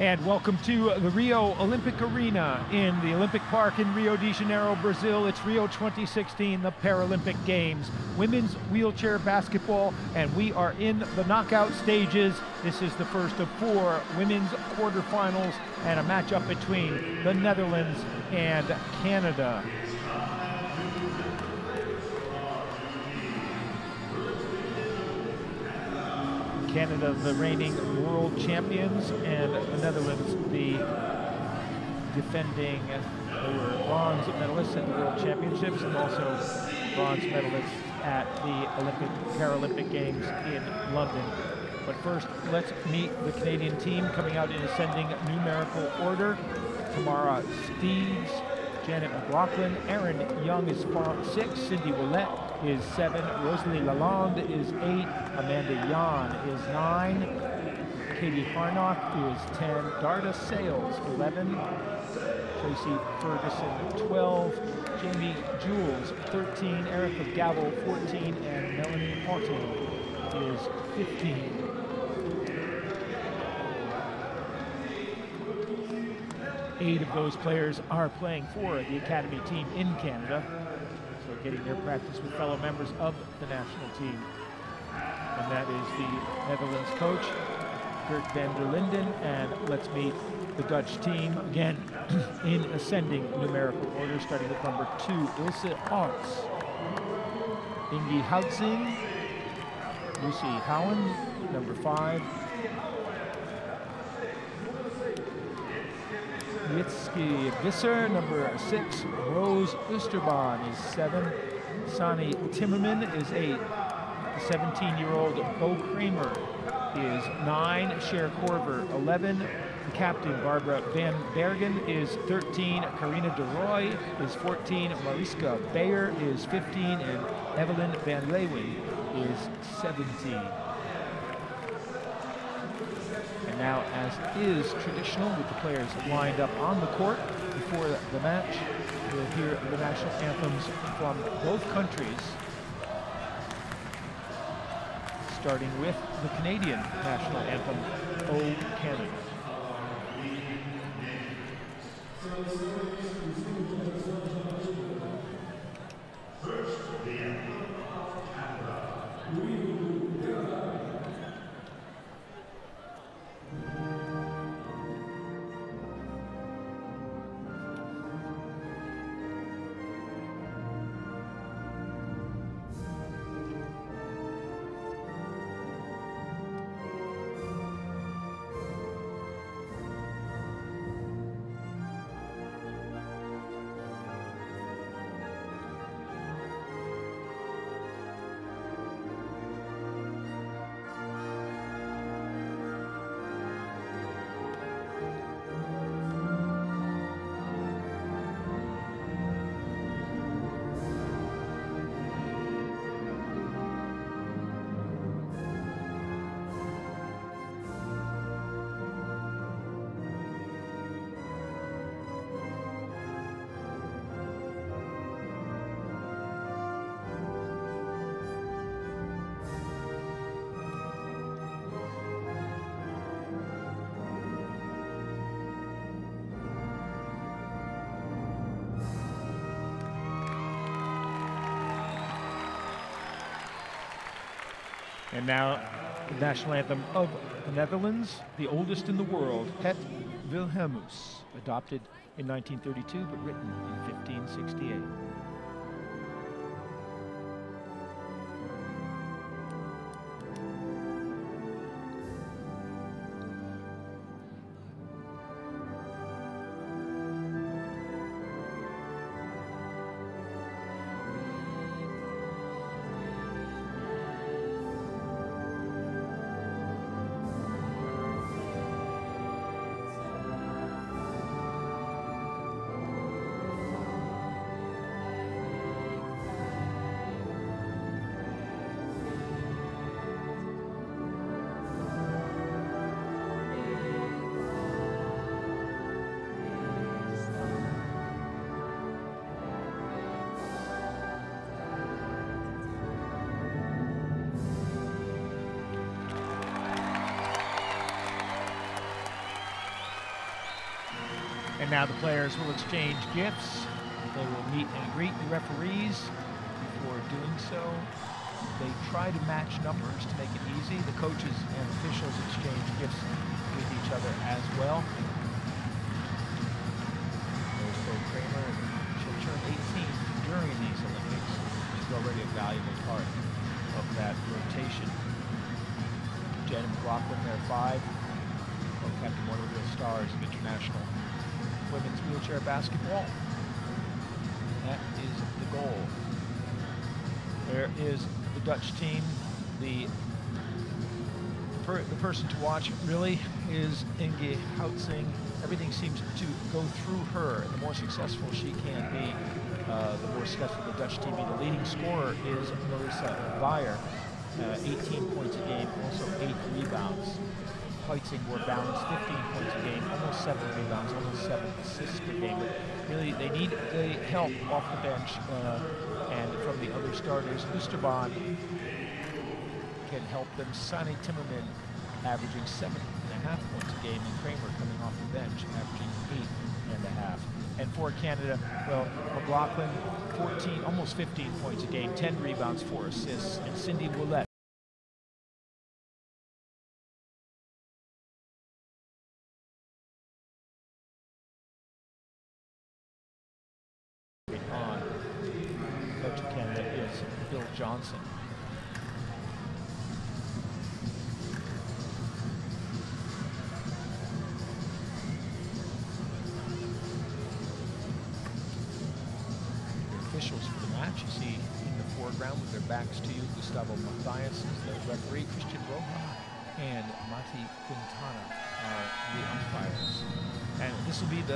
And welcome to the Rio Olympic Arena in the Olympic Park in Rio de Janeiro, Brazil. It's Rio 2016, the Paralympic Games, women's wheelchair basketball, and we are in the knockout stages. This is the first of four women's quarterfinals and a matchup between the Netherlands and Canada. Canada the reigning world champions, and the Netherlands the defending, were bronze medalists at the World Championships and also bronze medalists at the Olympic Paralympic Games in London. But first, let's meet the Canadian team coming out in ascending numerical order. Tamara Steeves, Janet McLachlan, Arinn Young is six, Cindy Ouellet is seven, Rosalie Lalonde is eight, Amanda Yan is nine, Katie Harnock is 10, Darda Sales 11, Tracey Ferguson 12, Jamey Jewells 13, Erica Gavel 14, and Melanie Hawtin is 15. Eight of those players are playing for the Academy team in Canada, getting their practice with fellow members of the national team. And that is the Netherlands coach, Gert van der Linden, and let's meet the Dutch team again in ascending numerical order, starting with number two, Ilse Arts, Inge Huitzing, Lucie Houwen, number five, Jitske Visser, number six. Rose Oosterbaan is seven. Sanne Timmerman is eight. 17-year-old Bo Kramer is nine. Cher Korver, 11. The captain, Barbara Van Bergen, is 13. Carina de Rooij is 14. Mariska Beijer is 15. And Evelyn Van Leeuwen is 17 now, as is traditional with the players lined up on the court before the match, we'll hear the national anthems from both countries, starting with the Canadian national anthem, O Canada. And now the national anthem of the Netherlands, the oldest in the world, Het Wilhelmus, adopted in 1932 but written in 1568. Players will exchange gifts. They will meet and greet the referees. Before doing so, they try to match numbers to make it easy. The coaches and officials exchange gifts with each other as well. There's Bo Kramer. She'll turn 18 during these Olympics. She's already a valuable part of that rotation. Jen McLachlan, there five. Captain one of the stars of international women's wheelchair basketball. That is the goal. There is the Dutch team. The per, the person to watch really is Inge Huitzing. Everything seems to go through her. The more successful she can be, uh, the more successful the Dutch team. The leading scorer is Mariska Beijer, uh, 18 points a game, also eight rebounds. Huitzing were balanced, 15 points a game, almost seven rebounds, almost seven assists per game. Really, they need the help off the bench uh, and from the other starters. Oosterbaan can help them. Sanne Timmerman averaging seven and a half points a game, and Kramer coming off the bench averaging eight and a half. And for Canada, well, McLachlan, 14, almost 15 points a game, 10 rebounds, four assists, and Cindy Ouellet.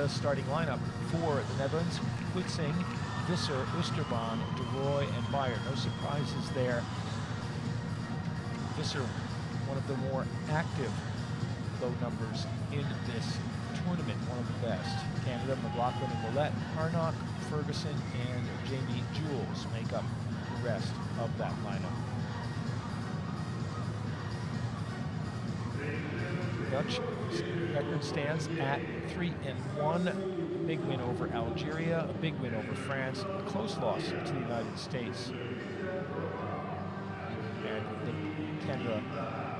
The starting lineup for the Netherlands. Huitzing, Visser, Oosterbaan, De Rooij, and Beijer. No surprises there. Visser, one of the more active low numbers in this tournament, one of the best. Canada, McLachlan and Ouellet, Harnock, Ferguson, and Jamey Jewells make up the rest of that lineup. Dutch record stands at three and one. Big win over Algeria, a big win over France, a close loss to the United States. And Canada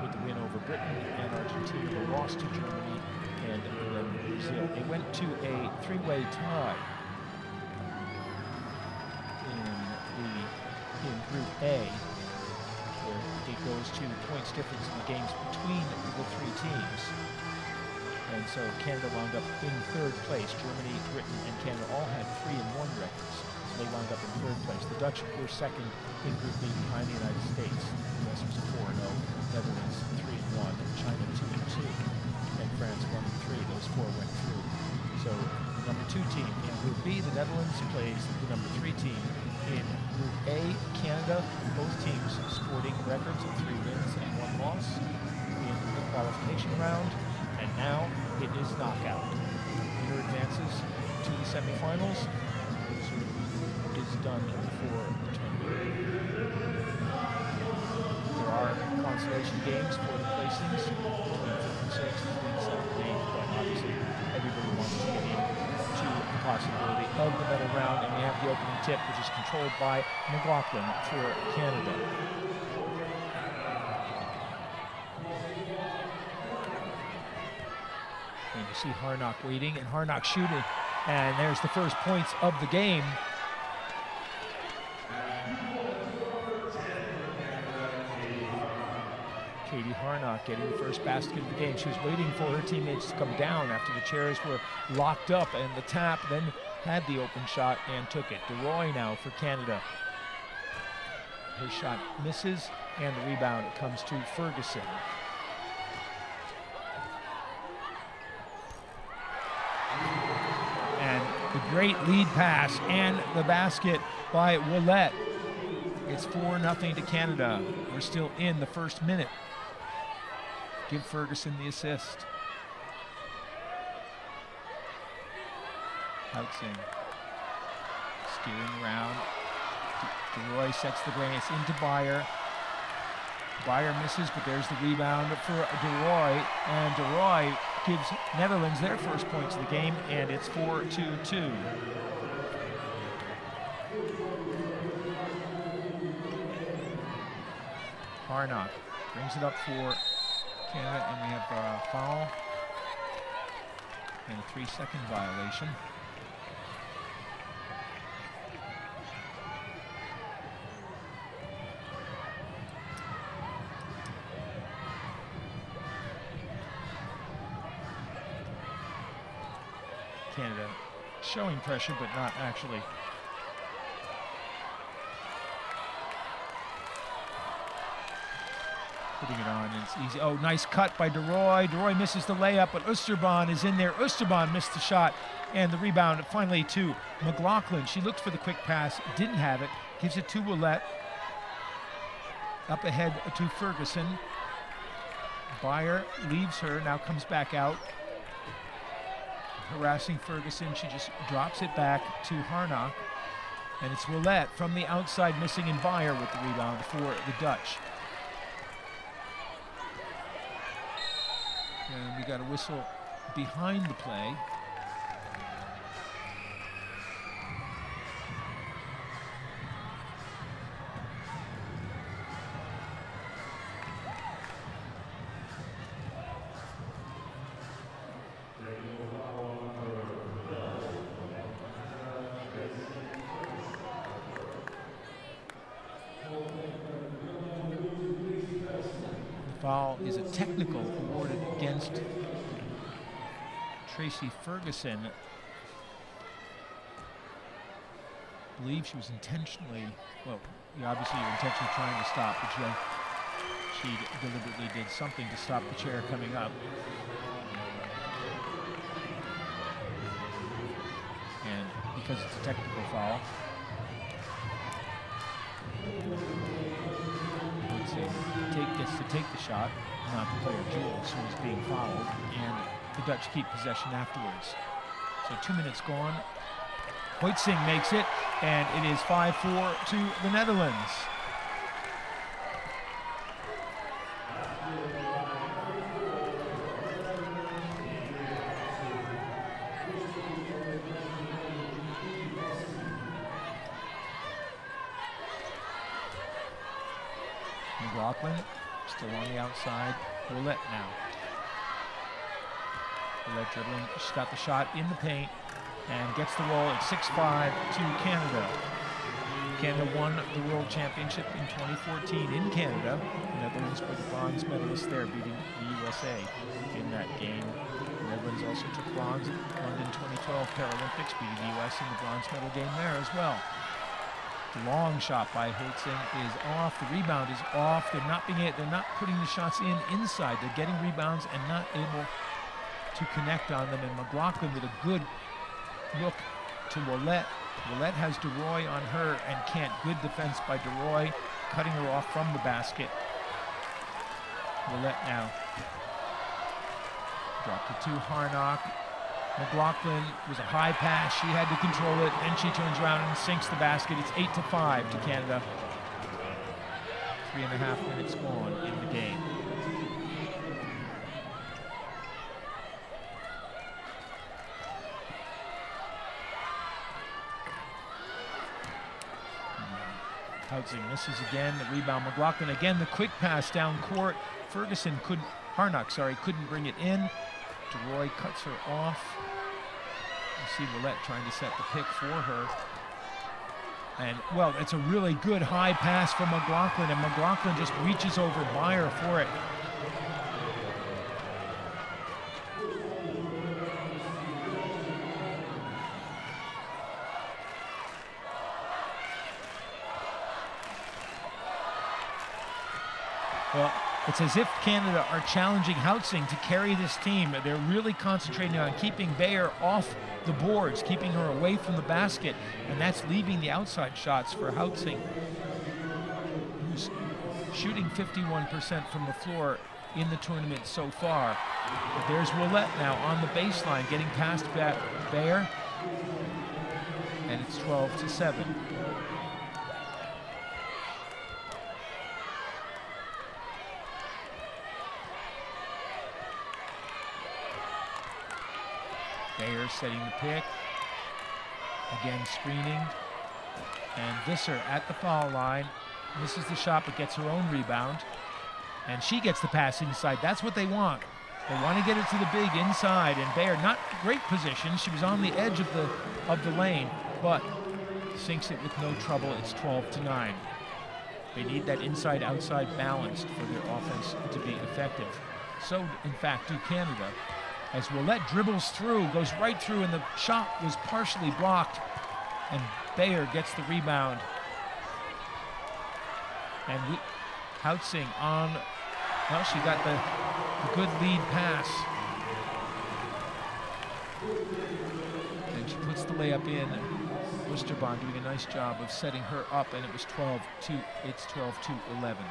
with the win over Britain and Argentina, lost to Germany and then Brazil. It went to a three-way tie in the in Group A it goes to points difference in the games between the three teams. And so Canada wound up in third place. Germany, Britain, and Canada all had three and one records. So they wound up in third place. The Dutch were second in Group B behind the United States. The US was 4 0, Netherlands 3 and 1, China 2 and 2, and France 1 and 3. Those four went through. So the number two team in Group B, the Netherlands plays the number three team in Group A, Canada, both teams sporting records of three wins and one loss in the qualification round. Now it is knockout. Winner advances to the semifinals. Loser is done for the tournament. There are consolation games for the placings between 5th and 6th, between 7th and 8th, but obviously everybody wants to get in to the possibility of the medal round, and we have the opening tip, which is controlled by McLachlan for Canada. And you see Harnock waiting, and Harnock shooting, and there's the first points of the game. Katie Harnock getting the first basket of the game. She was waiting for her teammates to come down after the chairs were locked up and the tap, then had the open shot and took it. De Rooij now for Canada. Her shot misses and the rebound comes to Ferguson. And the great lead pass and the basket by Ouellet. It's 4 0 to Canada. We're still in the first minute. Give Ferguson the assist. Huitzing. Steering around. De Rooij sets the brace into Beijer. Beijer misses, but there's the rebound for De Rooij. And De Rooij gives Netherlands their first points of the game, and it's 4-2-2. Harnock brings it up for Canada, and we have a foul and a three-second violation. Canada showing pressure, but not actually putting it on. It's easy. Oh, nice cut by De Rooij. DeRoy misses the layup, but Oosterbaan is in there. Oosterbaan missed the shot, and the rebound finally to McLachlan. She looked for the quick pass, didn't have it. Gives it to Ouellet. Up ahead to Ferguson. Beijer leaves her, now comes back out. Harassing Ferguson, she just drops it back to Harnock. And it's Ouellet from the outside missing in Beijer with the rebound for the Dutch. And we got a whistle behind the play. foul is a technical awarded against Tracey Ferguson. Believe she was intentionally, well, obviously you're intentionally trying to stop, but she, she deliberately did something to stop the chair coming up. And because it's a technical foul, take, gets to take the shot, not the player Jewells, who is being fouled, and the Dutch keep possession afterwards. So two minutes gone. Huitzing makes it, and it is 5-4 to the Netherlands. McLachlan still on the outside. Ouellet now. Ouellet dribbling. She's got the shot in the paint and gets the roll at 6-5 to Canada. Canada won the World Championship in 2014 in Canada. The Netherlands were the bronze medalists there, beating the USA in that game. The Netherlands also took bronze at London 2012 Paralympics, beating the US in the bronze medal game there as well. Long shot by Huitzing is off. The rebound is off. They're not being they're not putting the shots in inside. They're getting rebounds and not able to connect on them. And McLachlan with a good look to Ouellet. Ouellet has De Rooij on her and can't. Good defense by De Rooij, cutting her off from the basket. Ouellet now. Dropped it to Harnock. McLachlan was a high pass. She had to control it. Then she turns around and sinks the basket. It's 8 to 5 to Canada. Three and a half minutes gone in the game. Huitzing misses again. The rebound. McLachlan again. The quick pass down court. Ferguson couldn't. Harnock, sorry, couldn't bring it in. De Rooij cuts her off. You see Ouellet trying to set the pick for her. And, well, it's a really good high pass from McLachlan, and McLachlan just reaches over Beijer for it. Well, it's as if Canada are challenging Huitzing to carry this team. They're really concentrating on keeping Beijer off the boards, keeping her away from the basket, and that's leaving the outside shots for Huitzing, who's shooting 51% from the floor in the tournament so far. But there's Ouellet now on the baseline, getting past Beijer, and it's 12 to 7. Beijer setting the pick. Again, screening. And Visser at the foul line. Misses the shot, but gets her own rebound. And she gets the pass inside. That's what they want. They want to get it to the big inside. And Beijer, not great position. She was on the edge of the of the lane, but sinks it with no trouble. It's 12 to 9. They need that inside-outside balance for their offense to be effective. So, in fact, do Canada. As Ouellet dribbles through, goes right through, and the shot was partially blocked. And Beijer gets the rebound. And we, Huitzing on, well, she got the, the good lead pass. And she puts the layup in. Oosterbaan doing a nice job of setting her up, and it was 12 to, it's 12 to 11.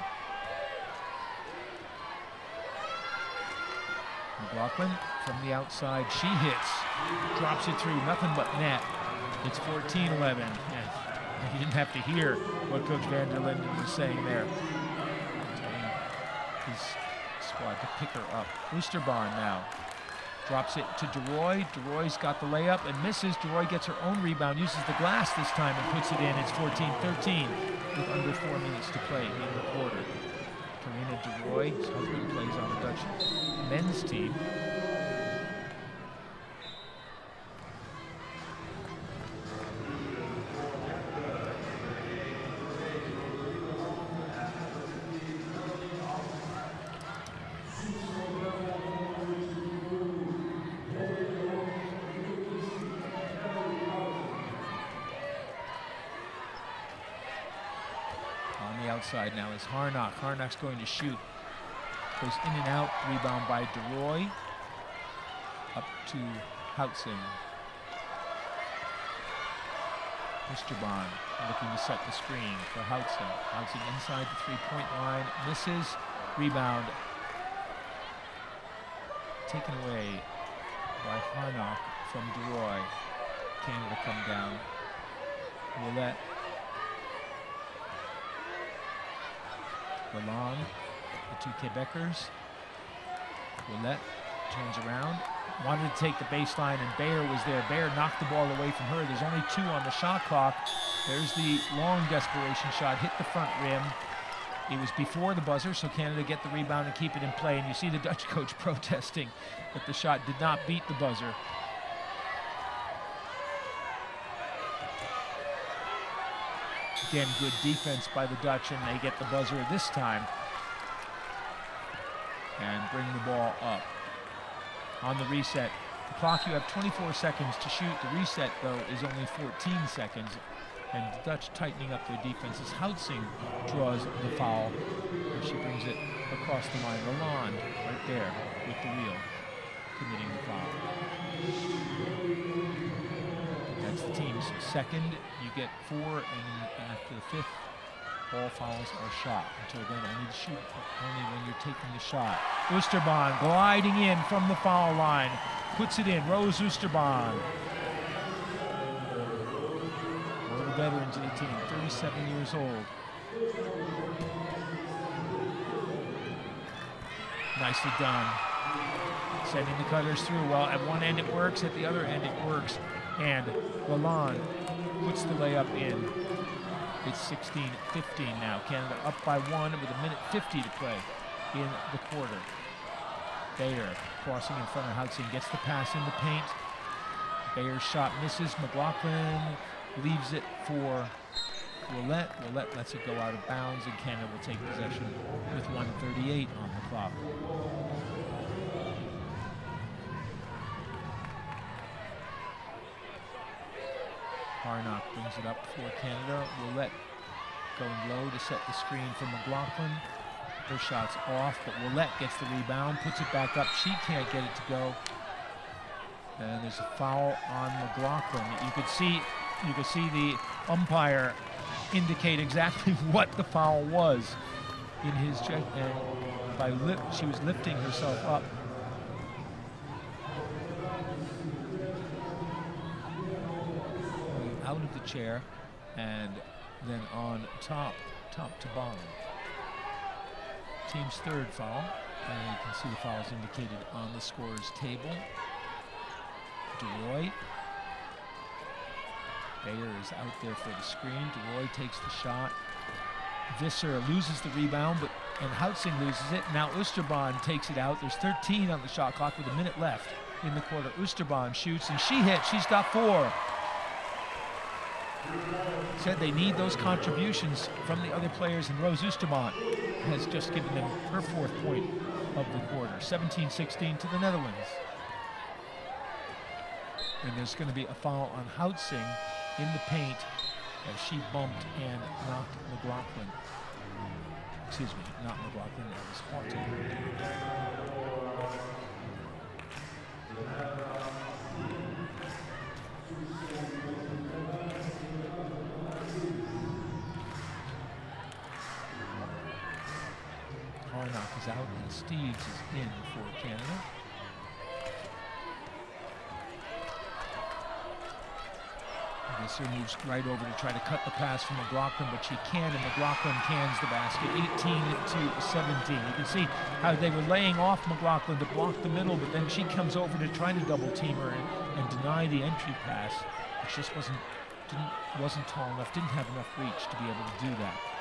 McLachlan from the outside, she hits, drops it through, nothing but net. It's 14-11. And you didn't have to hear what Coach Van der Linden was saying there. His squad to pick her up. Oosterbaan now drops it to De Rooij. DeRoy's got the layup and misses. De Rooij gets her own rebound, uses the glass this time and puts it in. It's 14-13 with under four minutes to play in the quarter. Carina DeRoy's husband plays on the Dutch men's team. Now Harnock. Harnock's going to shoot. Goes in and out. Rebound by De Rooij. Up to Huitzing. Oosterbaan looking to set the screen for Huitzing. Huitzing inside the three-point line. Misses. Rebound. Taken away by Harnock from De Rooij. Canada come down. Ouellet Lalonde, the two Quebecers. Ouellet turns around, wanted to take the baseline, and Beijer was there. Beijer knocked the ball away from her. There's only two on the shot clock. There's the long desperation shot, hit the front rim. It was before the buzzer, so Canada get the rebound and keep it in play. And you see the Dutch coach protesting that the shot did not beat the buzzer. Again, good defense by the Dutch, and they get the buzzer this time and bring the ball up. On the reset, the clock, you have 24 seconds to shoot. The reset, though, is only 14 seconds, and the Dutch tightening up their defense as Huitzing draws the foul, and she brings it across the line. Lalonde right there with the wheel, committing the foul. That's the team's second. You get four, and after the fifth, all fouls are shot. Until then, only shoot, only when you're taking the shot. Oosterbaan gliding in from the foul line, puts it in. Rose Oosterbaan. One of the veterans of the team, 37 years old. Nicely done. Sending the cutters through. Well, at one end it works, at the other end it works. And Lalonde puts the layup in. It's 16-15 now. Canada up by one with a minute 50 to play in the quarter. Beijer crossing in front of Hudson, gets the pass in the paint. Beijer's shot misses. McLachlan leaves it for Ouellet. Ouellet lets it go out of bounds, and Canada will take possession with 138 on the clock. Brings it up for Canada. Ouellet going low to set the screen for McLachlan. Her shot's off, but Ouellet gets the rebound, puts it back up. She can't get it to go. And there's a foul on McLachlan. You could see, you could see the umpire indicate exactly what the foul was in his. And by lip, she was lifting herself up out of the chair and then on top, top to bottom. Team's third foul, and you can see the fouls indicated on the scorer's table. DeRoy. Beijer is out there for the screen. De Rooij takes the shot. Visser loses the rebound, but and Huitzing loses it. Now Oosterbaan takes it out. There's 13 on the shot clock with a minute left in the quarter. Oosterbaan shoots and she hits. She's got four. Said they need those contributions from the other players, and Rose Oosterbaan has just given them her fourth point of the quarter. 17-16 to the Netherlands. And there's going to be a foul on Huitzing in the paint as she bumped and knocked McLachlan. Excuse me, not McLachlan, that was Hawtin. Harnock is out and Steeves is in for Canada. Visser moves right over to try to cut the pass from McLachlan, but she can't, and McLachlan cans the basket, 18 to 17. You can see how they were laying off McLachlan to block the middle, but then she comes over to try to double team her and, and deny the entry pass. It just wasn't wasn't tall enough, didn't have enough reach to be able to do that.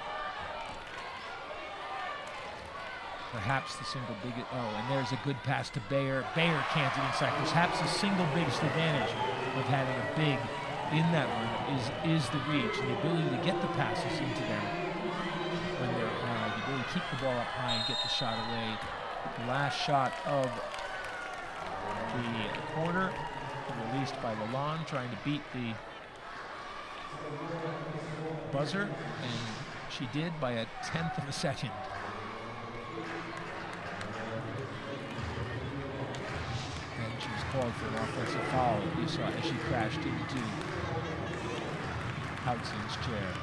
Perhaps the single biggest, oh, and there's a good pass to Beijer. Beijer can't get inside. Perhaps the single biggest advantage of having a big in that one is is the reach and the ability to get the passes into them when they're high, the ability to keep the ball up high and get the shot away. The last shot of the quarter released by Lalonde trying to beat the buzzer and she did by a tenth of a second. And she was called for an offensive foul. You saw as she crashed into Huitzing's chair.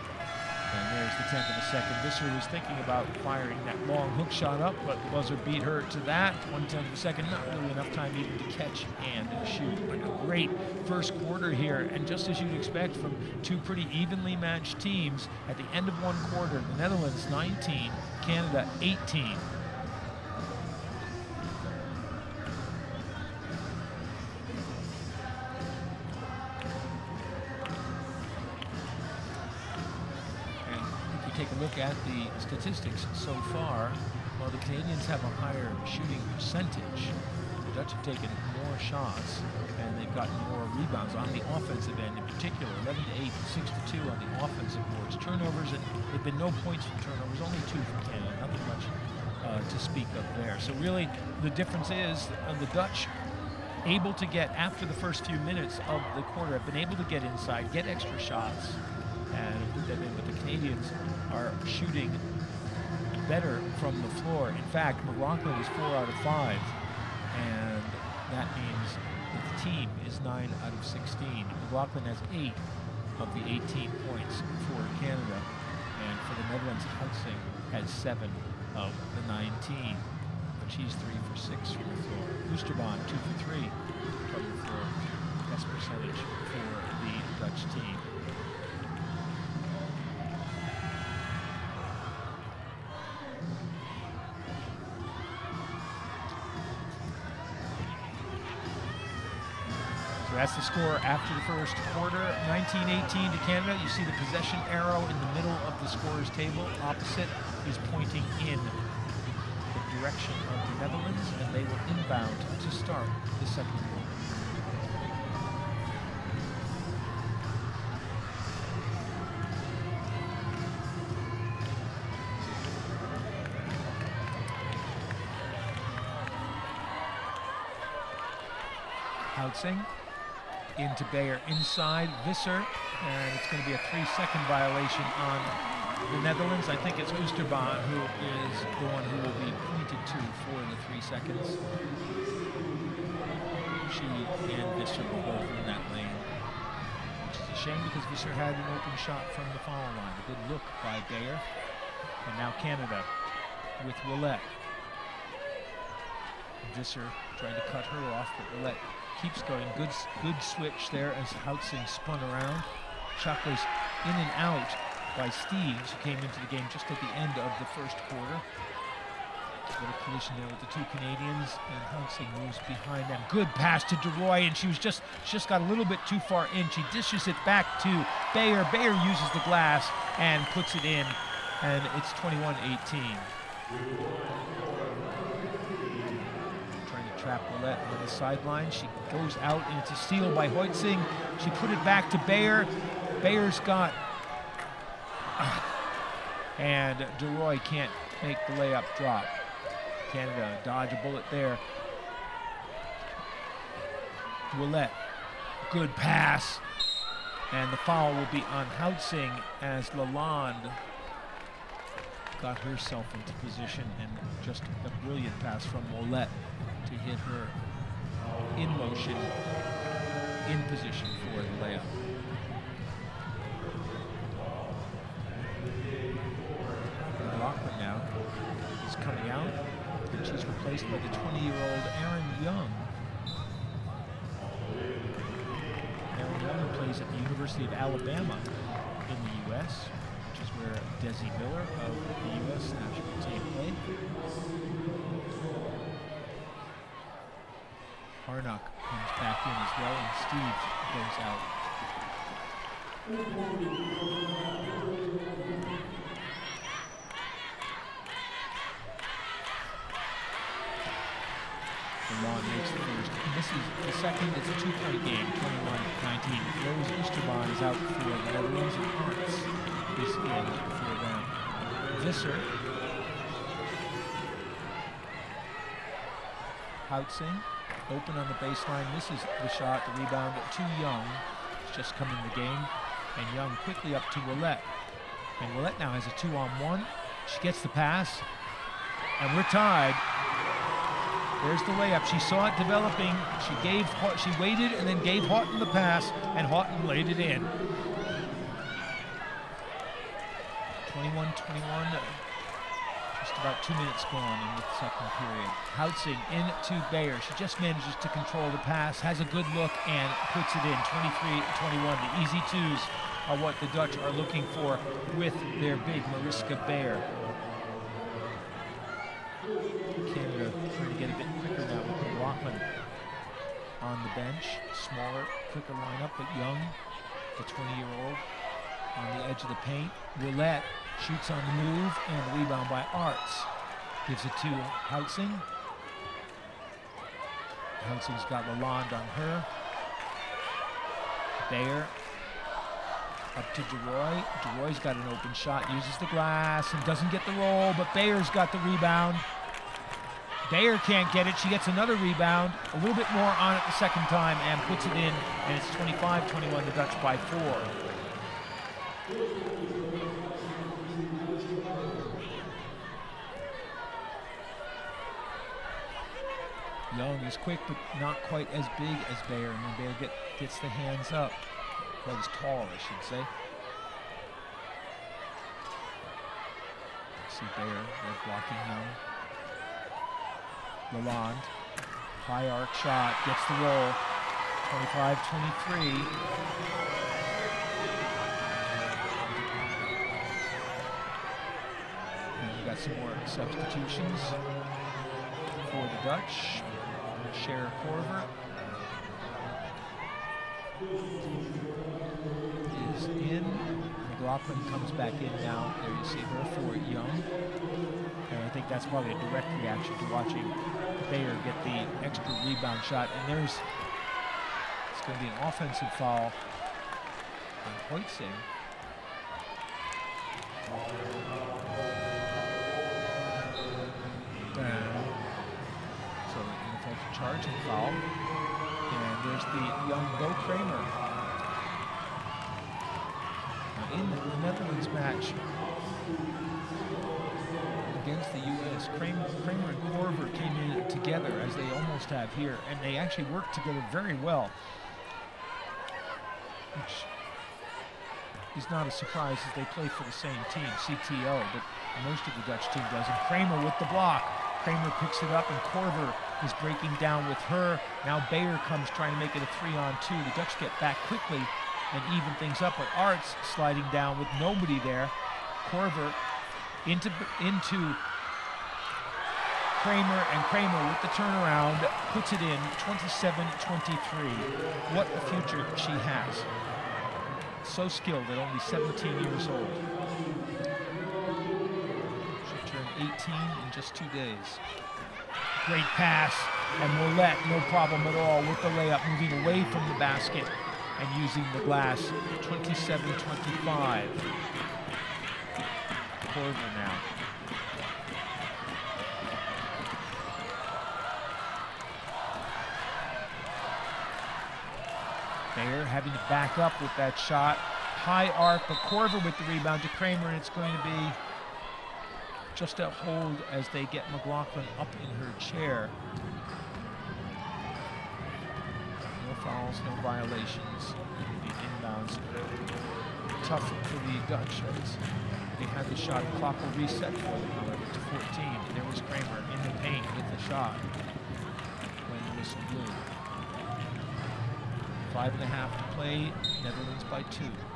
And there's the tenth of a second. Visser was thinking about firing that long hook shot up, but the buzzer beat her to that. One tenth of a second, not really enough time even to catch and shoot. But a great first quarter here, and just as you'd expect from two pretty evenly matched teams, at the end of one quarter, the Netherlands 19, Canada 18. If you take a look at the statistics so far, while the Canadians have a higher shooting percentage, Dutch have taken more shots and they've gotten more rebounds on the offensive end in particular, 11 to 8, 6 to 2 on the offensive boards. Turnovers, and there've been no points from turnovers, only two from Canada, nothing much uh, to speak of there. So really the difference is uh, the Dutch able to get, after the first few minutes of the quarter, have been able to get inside, get extra shots, and put them in. but the Canadians are shooting better from the floor. In fact, McLachlan is four out of five, and that means that the team is nine out of 16. McLachlan has eight of the 18 points for Canada, and for the Netherlands, Huitzing has seven of the 19. But she's three for six from the floor. Oosterbaan, two for three from the floor. Best percentage for the Dutch team. That's the score after the first quarter, 19-18 to Canada. You see the possession arrow in the middle of the scorer's table. Opposite is pointing in the direction of the Netherlands, and they will inbound to start the second quarter. Huitzing into Beijer inside Visser, and it's going to be a three-second violation on the Netherlands. I think it's Oosterbaan who is the one who will be pointed to for the three seconds. She and Visser were both in that lane, which is a shame because Visser had an open shot from the foul line. A good look by Beijer. And now Canada with Ouellet. Visser trying to cut her off, but Ouellet keeps going. Good, good switch there as Huitzing spun around. Shot goes in and out by Steeves, who came into the game just at the end of the first quarter. Little collision there with the two Canadians, and Huitzing moves behind them. Good pass to De Rooij, and she was just just got a little bit too far in. She dishes it back to Beijer. Beijer uses the glass and puts it in, and it's 21-18. Trap Ouellet on the sideline. She goes out, and it's a steal by Huitzing. She put it back to Beijer. Beijer's got, ah. and De Rooij can't make the layup drop. Canada dodge a bullet there. Ouellet, good pass. And the foul will be on Huitzing as Lalonde got herself into position and just a brilliant pass from Ouellet to hit her in motion, in position for the layup. Rockland now is coming out and she's replaced by the 20-year-old Arinn Young. Arinn Young plays at the University of Alabama in the U.S., which is where Desi Miller of the U.S. national team played. Harnock comes back in as well, and Steve goes out. Lawn makes the first. This is the second. It's a two-point game, 21-19. Rose Oosterbaan is out for the Netherlands, and Arts is in for them. Visser. Huitzing, open on the baseline, misses the shot, the rebound, too young. It's just coming in the game. And Young quickly up to Ouellet. And Ouellet now has a two-on-one. She gets the pass, and we're tied. There's the layup. She saw it developing. She gave, she waited and then gave Hawtin the pass, and Hawtin laid it in. 21-21, just about two minutes gone in the second period. Huitzing into Beijer. She just manages to control the pass, has a good look, and puts it in. 23-21. The easy twos are what the Dutch are looking for with their big Mariska Beijer. Canada trying to get a bit quicker now with McLachlan on the bench. Smaller, quicker lineup, but young, the 20-year-old on the edge of the paint. Ouellet shoots on the move, and rebound by Arts. Gives it to Huitzing. Huitzing's got Lalonde on her. Beijer up to De Rooij. DeRoy's got an open shot, uses the glass and doesn't get the roll, but Beijer's got the rebound. Beijer can't get it. She gets another rebound, a little bit more on it the second time, and puts it in, and it's 25-21, the Dutch by four. Young is quick, but not quite as big as Beijer, and then Beijer get, gets the hands up. Quite as tall, I should say. See Beijer, they're blocking Young. Lalonde, high arc shot, gets the roll. 25-23. We've got some more substitutions for the Dutch. Cher Korver is in. McLachlan comes back in now. There you see her for Young. And I think that's probably a direct reaction to watching Beijer get the extra rebound shot. And there's, it's going to be an offensive foul on Huitzing. Bo Kramer. In the Netherlands match against the U.S., Kramer, Kramer and Korver came in together as they almost have here, and they actually worked together very well. Which is not a surprise as they play for the same team, CTO, but most of the Dutch team does. And Kramer with the block. Kramer picks it up, and Korver is breaking down with her. Now Beijer comes trying to make it a three-on-two. The Dutch get back quickly and even things up, but Arts sliding down with nobody there. Korver into into Kramer, and Kramer with the turnaround puts it in 27-23. What a future she has. So skilled at only 17 years old. She turned 18 in just two days. Great pass, and Ouellet, no problem at all with the layup, moving away from the basket and using the glass. 27-25. Korver now. Beijer having to back up with that shot. High arc, but Korver with the rebound to Kramer, and it's going to be just a hold as they get McLachlan up in her chair. No fouls, no violations. The inbounds tough for the Dutch they had the shot. Clock will reset for them, however, to 14. And there was Kramer in the paint with the shot when the whistle blew. Five and a half to play, Netherlands by two.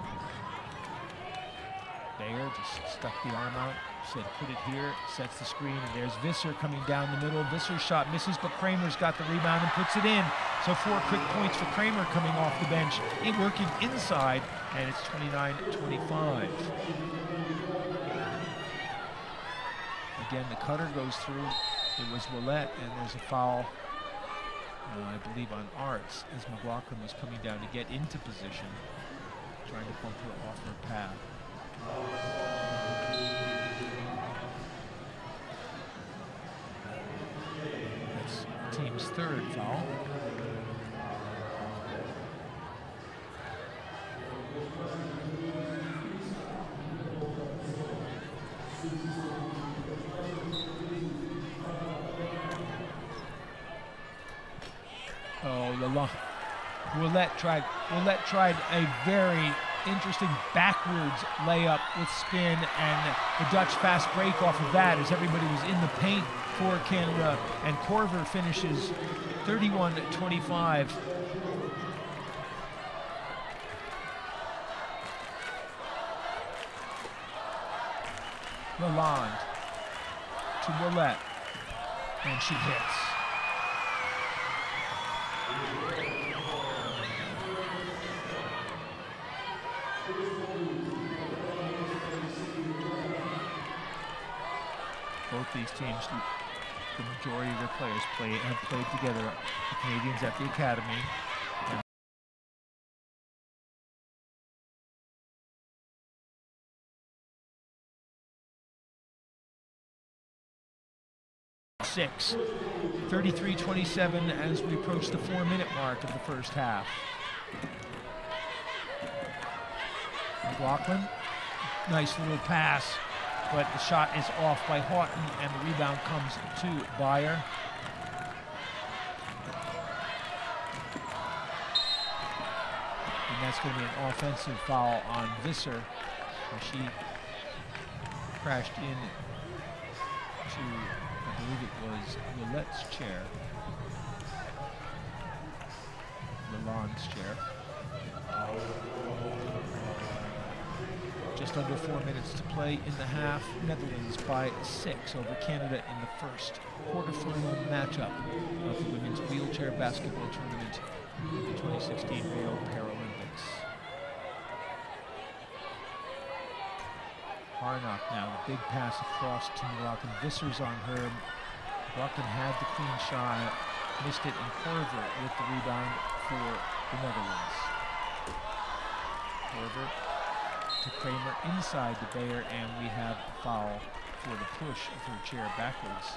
Beijer just stuck the arm out, said put it here, sets the screen, and there's Visser coming down the middle. Visser's shot misses, but Kramer's got the rebound and puts it in. So four quick points for Kramer coming off the bench, it working inside, and it's 29-25. Again, the cutter goes through. It was Ouellet, and there's a foul uh, I believe on Arts, as McLachlan was coming down to get into position, trying to bump her off her path. That's team's third foul. Oh, Lalonde. Ouellet tried. Ouellet tried a very interesting backwards layup with spin, and the Dutch fast break off of that as everybody was in the paint for Canada, and Korver finishes 31-25. Lalonde to Ouellet, and she hits. These teams, the majority of their players play have played together. The Canadians at the academy. Six. 33-27 as we approach the four-minute mark of the first half. McLachlan, nice little pass, but the shot is off by Hawtin, and the rebound comes to Beijer. And that's going to be an offensive foul on Visser, as she crashed in to, I believe it was Ouellet's chair, Lalonde's chair. Just under four minutes to play in the half. Netherlands by six over Canada in the first quarterfinal matchup of the women's wheelchair basketball tournament at the 2016 Rio Paralympics. Harnock now, the big pass across to McLachlan. Visser's on her. McLachlan had the clean shot, missed it, and Korver with the rebound for the Netherlands. Korver to Kramer inside the Beijer, and we have a foul for the push of her chair backwards.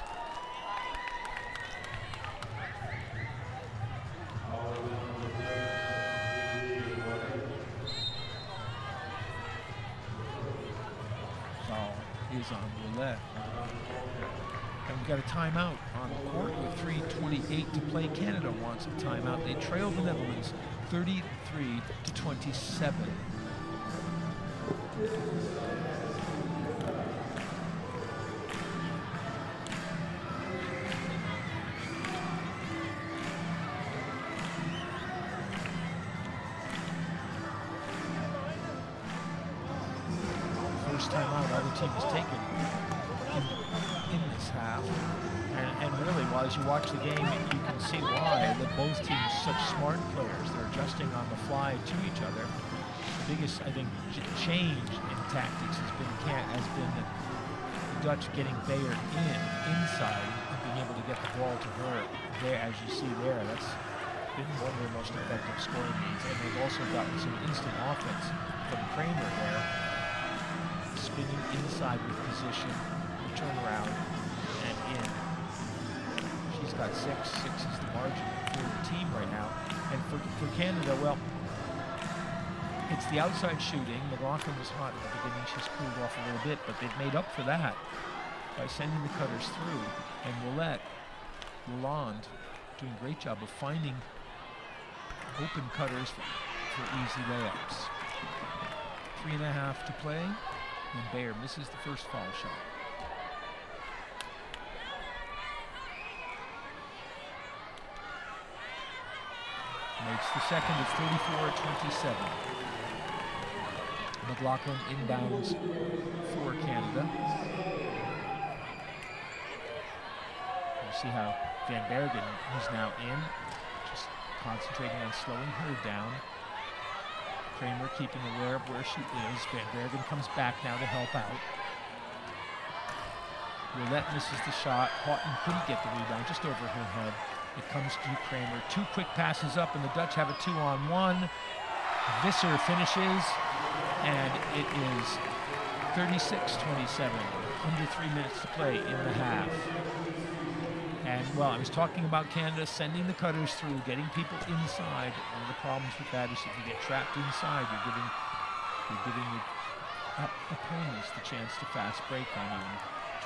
Foul is on Ouellet. And we've got a timeout on the court with 3.28 to play. Canada wants a timeout. They trail the Netherlands 33 to 27. First time out either team has taken in, in this half. And, and really, while as you watch the game, you can see why that both teams such smart players. They're adjusting on the fly to each other. The biggest, I think, change in tactics has been has been the Dutch getting Beijer in inside and being able to get the ball to her there, as you see there. That's been one of their most effective scoring means, and they've also gotten some instant offense from Kramer there, spinning inside with position, turn around, and in She's got six. Six is the margin for the team right now. And for, for Canada, well, it's the outside shooting. McLachlan was hot at the beginning. She's cooled off a little bit, but they've made up for that by sending the cutters through. And Ouellet, Lalonde, doing a great job of finding open cutters for, for easy layups. Three and a half to play, and Beijer misses the first foul shot. Makes the second at 34-27. McLachlan inbounds for Canada. You see how Van Bergen, who's now in, just concentrating on slowing her down. Kramer keeping aware of where she is. Van Bergen comes back now to help out. Ouellet misses the shot. Hawtin couldn't get the rebound, just over her head. It comes to Kramer. Two quick passes up, and the Dutch have a two-on-one. Visser finishes, and it is 36-27, under three minutes to play in the half. And, well, I was talking about Canada sending the cutters through, getting people inside. One of the problems with that is if you get trapped inside, you're giving, you're giving the uh, opponents the chance to fast break on you.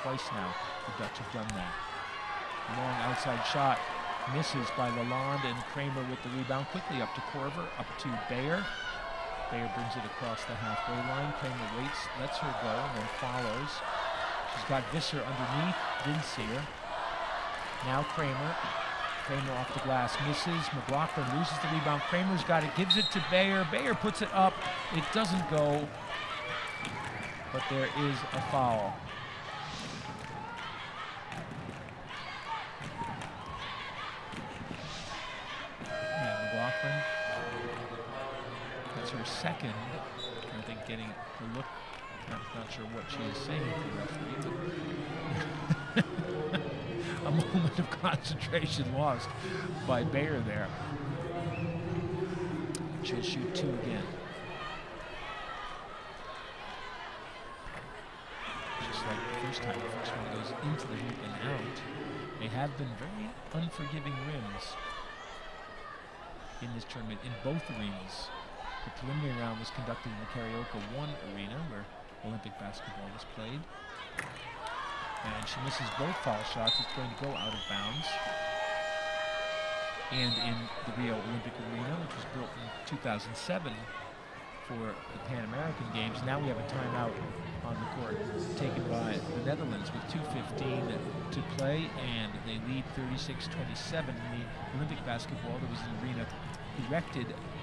twice now, the Dutch have done that. Long outside shot misses by Lalonde and Kramer with the rebound quickly up to Korver, up to Beijer. Beijer brings it across the halfway line. Kramer waits, lets her go, and then follows. She's got Visser underneath, didn't see her. Now Kramer. Kramer off the glass, misses. McLachlan loses the rebound. Kramer's got it, gives it to Beijer. Beijer puts it up. It doesn't go, but there is a foul. Her second. I think getting a look. Not, not sure what she is saying a moment of concentration lost by Beijer there. She'll shoot two again. Just like the first time, the first one goes into the hoop and out. They have been very unforgiving rims in this tournament in both arenas. The preliminary round was conducted in the Carioca 1 arena where Olympic basketball was played. And she misses both foul shots. It's going to go out of bounds. And in the Rio Olympic Arena, which was built in 2007 for the Pan American Games, now we have a timeout on the court taken by the Netherlands with 2.15 to play, and they lead 36-27 in the Olympic basketball. There was an arena erected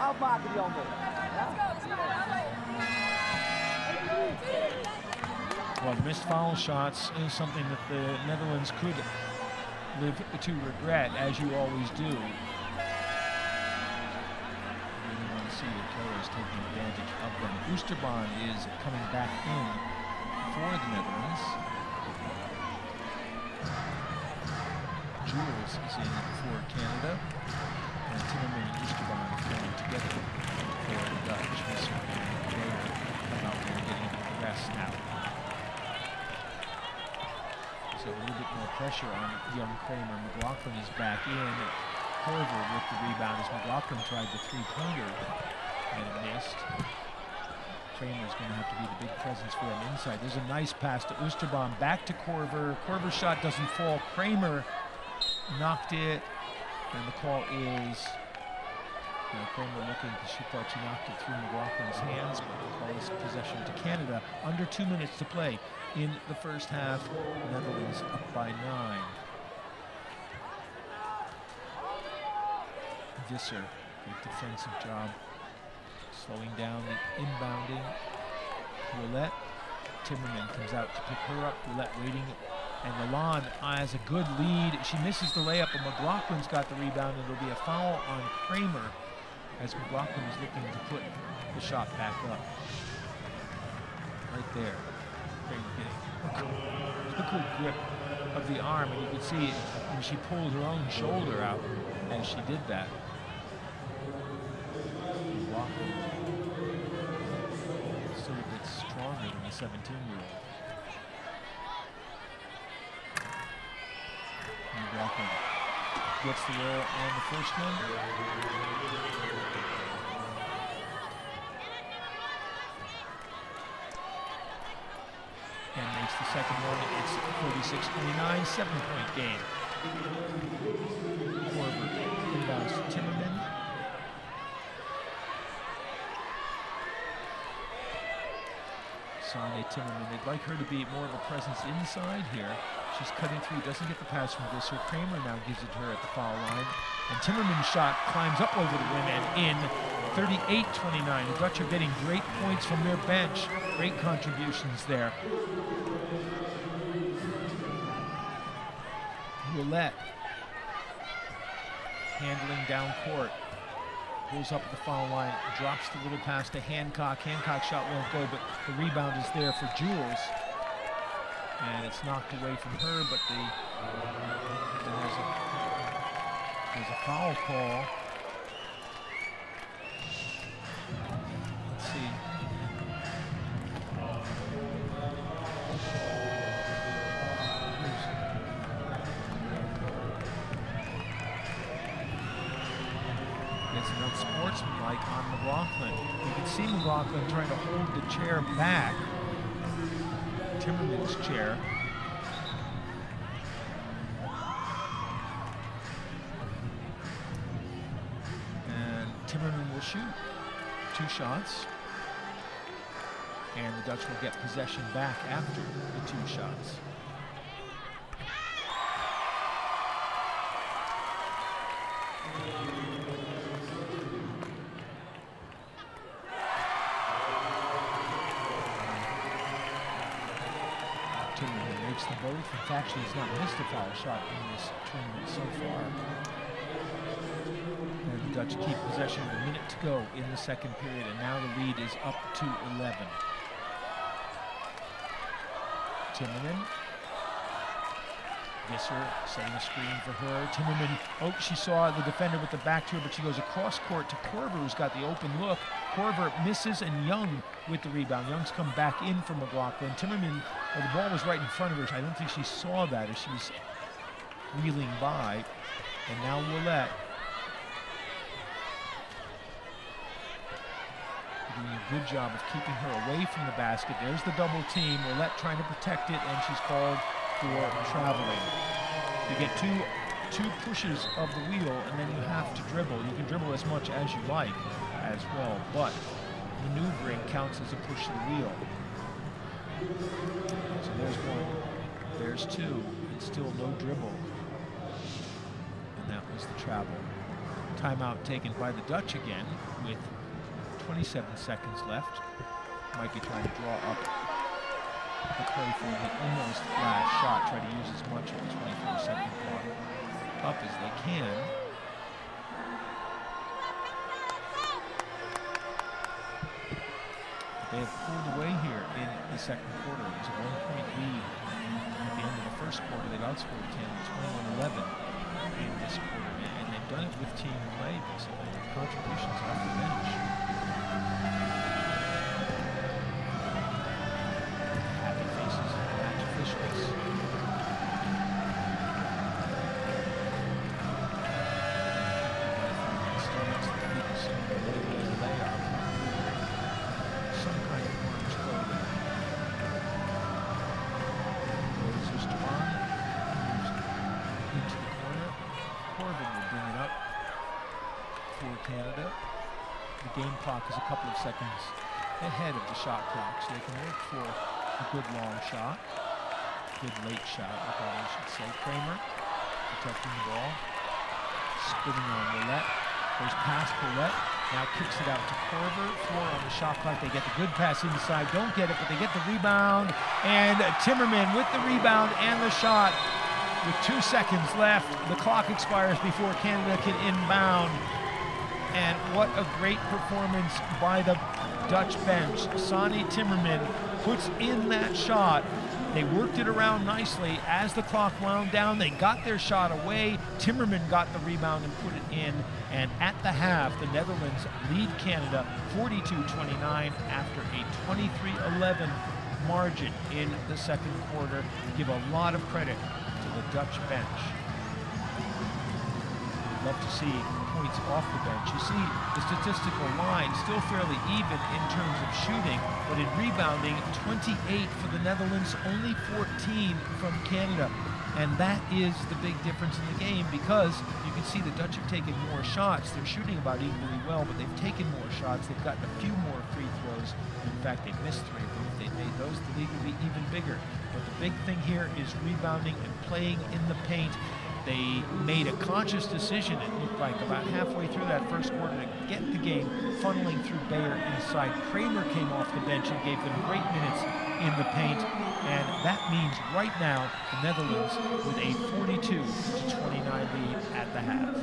afmaken die handel. Well, missed foul shots is something that the Netherlands could live to regret, as you always do. You want to see the players taking advantage of them. Oosterbaan is coming back in for the Netherlands. Jewells is in for Canada. And Timmerman and Oosterbaan together for the Dutch. Getting rest now. So a little bit more pressure on young Kramer. McLachlan is back in. Korver with the rebound as McLachlan tried the three-pointer and it missed. Kramer is going to have to be the big presence for them inside. There's a nice pass to Oosterbaan, back to Korver. Korver's shot doesn't fall. Kramer knocked it, and the call is know, Kramer looking because she thought she knocked it through McLachlan's hands, but the call is possession to Canada. Under two minutes to play in the first half. Netherlands up by nine. Visser, good defensive job, slowing down the inbounding. Ouellet, Timmerman comes out to pick her up. Ouellet waiting, and Lalonde ah, has a good lead. She misses the layup, but McLachlan's got the rebound, and it'll be a foul on Kramer as McLachlan is looking to put the shot back up. Right there. Kramer getting a good grip of the arm, and you can see when she pulled her own shoulder out as she did that. McLachlan still a bit stronger than the 17-year-old. McLachlan gets the roll on the first one. And makes the second one. It's 46-29, seven-point game. Korver inbounds Timmerman. Sanne Timmerman, they'd like her to be more of a presence inside here. She's cutting through, doesn't get the pass from Visser. Kramer now gives it to her at the foul line. And Timmerman's shot climbs up over the rim and in 38-29. The Dutch are getting great points from their bench. Great contributions there. Ouellet handling down court. Pulls up at the foul line, drops the little pass to Harnock. Harnock shot won't go, but the rebound is there for Jewells. And it's knocked away from her, but the, there's, a, there's a foul call. Will shoot two shots. And the Dutch will get possession back after the two shots. Fact, he's not missed a foul shot in this tournament so far. The Dutch keep possession with a minute to go in the second period, and now the lead is up to 11. Timmerman. Visser setting a screen for her. Timmerman, oh, she saw the defender with the back to her, but she goes across court to Korver, who's got the open look. Korver misses, and Young with the rebound. Young's come back in for McLachlan. Timmerman, well, the ball was right in front of her. I don't think she saw that as she was wheeling by. And now Ouellet doing a good job of keeping her away from the basket. There's the double team. Ouellet trying to protect it, and she's called for traveling. You get two two pushes of the wheel, and then you have to dribble. You can dribble as much as you like as well, but maneuvering counts as a push of the wheel. So there's one, there's two, and still no dribble. And that was the travel. Timeout taken by the Dutch again with 27 seconds left. Might be trying to draw up a play for the almost last shot. Try to use as much of the 24 second clock up as they can. They have pulled away here in the second quarter. It was a one-point lead at the end of the first quarter. They've outscored Canada 21-11 in this quarter, and they've done it with team play, basically. Contributions off the bench. Happy faces of officials. Clock is a couple of seconds ahead of the shot clock, so they can work for a good long shot. Good late shot, I probably should say. Kramer protecting the ball. Spinning on Ouellet. Goes past Ouellet. Now kicks it out to Korver. Four on the shot clock. They get the good pass inside. Don't get it, but they get the rebound. And Timmerman with the rebound and the shot. With two seconds left, the clock expires before Canada can inbound. And what a great performance by the Dutch bench. Sanne Timmerman puts in that shot. They worked it around nicely. As the clock wound down, they got their shot away. Timmerman got the rebound and put it in. And at the half, the Netherlands lead Canada 42-29 after a 23-11 margin in the second quarter. Give a lot of credit to the Dutch bench. Love to see points off the bench. You see the statistical line still fairly even in terms of shooting, but in rebounding, 28 for the Netherlands, only 14 from Canada. And that is the big difference in the game because you can see the Dutch have taken more shots. They're shooting about equally well, but they've taken more shots. They've gotten a few more free throws. In fact, they missed three of them. If they made those, the league would be even bigger. But the big thing here is rebounding and playing in the paint. They made a conscious decision, it looked like, about halfway through that first quarter to get the game funneling through Beijer inside. Kramer came off the bench and gave them great minutes in the paint. And that means right now the Netherlands with a 42 to 29 lead at the half.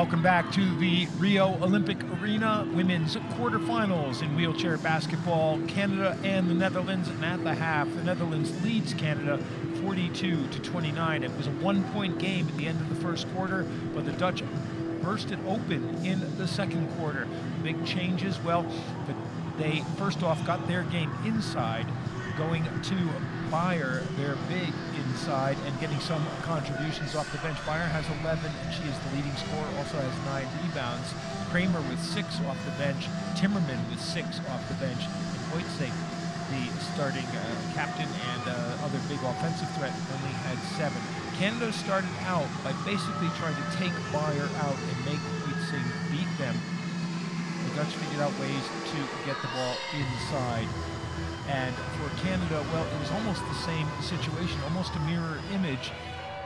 Welcome back to the Rio Olympic Arena women's quarterfinals in wheelchair basketball. Canada and the Netherlands, and at the half, the Netherlands leads Canada 42 to 29. It was a one-point game at the end of the first quarter, but the Dutch burst it open in the second quarter. Big changes. Well, they first off got their game inside, going to Beijer, their big inside, and getting some contributions off the bench. Beijer has 11, and she is the leading scorer, also has nine rebounds. Kramer with six off the bench, Timmerman with six off the bench, and Huitzing, the starting uh, captain and uh, other big offensive threat, only had seven. Canada started out by basically trying to take Beijer out and make Huitzing beat them. The Dutch figured out ways to get the ball inside and for Canada, well, it was almost the same situation, almost a mirror image.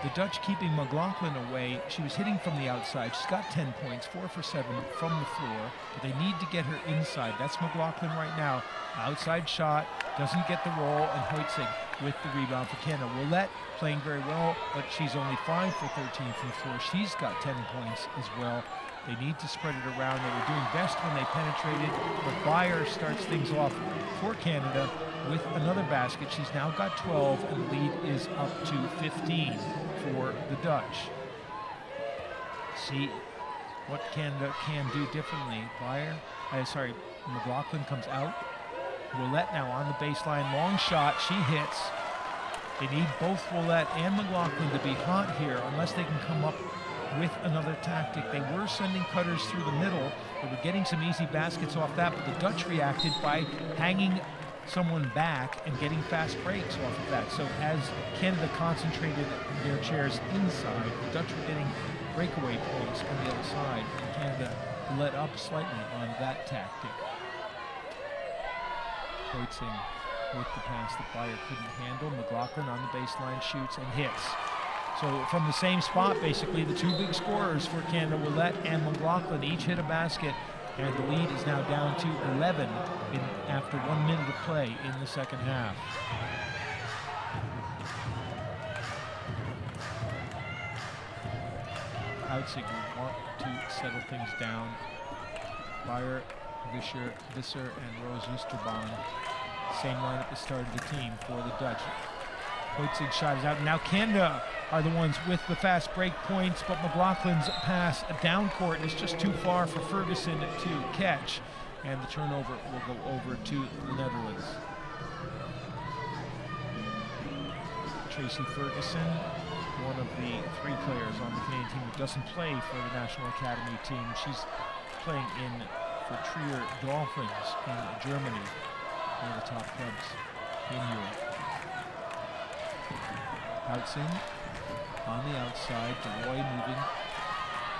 The Dutch keeping McLachlan away. She was hitting from the outside. She's got 10 points, four for seven from the floor. But they need to get her inside. That's McLachlan right now. Outside shot, doesn't get the roll, and Huitzing with the rebound for Canada. Ouellet playing very well, but she's only five for 13 from the floor. She's got 10 points as well. They need to spread it around. They were doing best when they penetrated, but Beijer starts things off for Canada with another basket. She's now got 12, and the lead is up to 15 for the Dutch. See what Canada can do differently. Beijer, uh, sorry, McLachlan comes out. Ouellet now on the baseline, long shot, she hits. They need both Ouellet and McLachlan to be hot here unless they can come up with another tactic. They were sending cutters through the middle. They were getting some easy baskets off that, but the Dutch reacted by hanging someone back and getting fast breaks off of that. So as Canada concentrated their chairs inside, the Dutch were getting breakaway points on the other side, and Canada let up slightly on that tactic. Huitzing with the pass that Beijer couldn't handle. McLachlan on the baseline shoots and hits. So from the same spot, basically, the two big scorers for Canada, Ouellet and McLachlan, each hit a basket, and the lead is now down to 11 in, after one minute of play in the second half. Will want to settle things down. Beijer, Visser, Visser, and Roos Oosterbaan, same line at the start of the team for the Dutch. Shot is out. Now Canada are the ones with the fast break points, but McLachlan's pass down court is just too far for Ferguson to catch, and the turnover will go over to the Netherlands. Tracey Ferguson, one of the three players on the Canadian team who doesn't play for the National Academy team. She's playing in for Trier Dolphins in Germany, one of the top clubs in Europe. Hudson on the outside. De Rooij moving.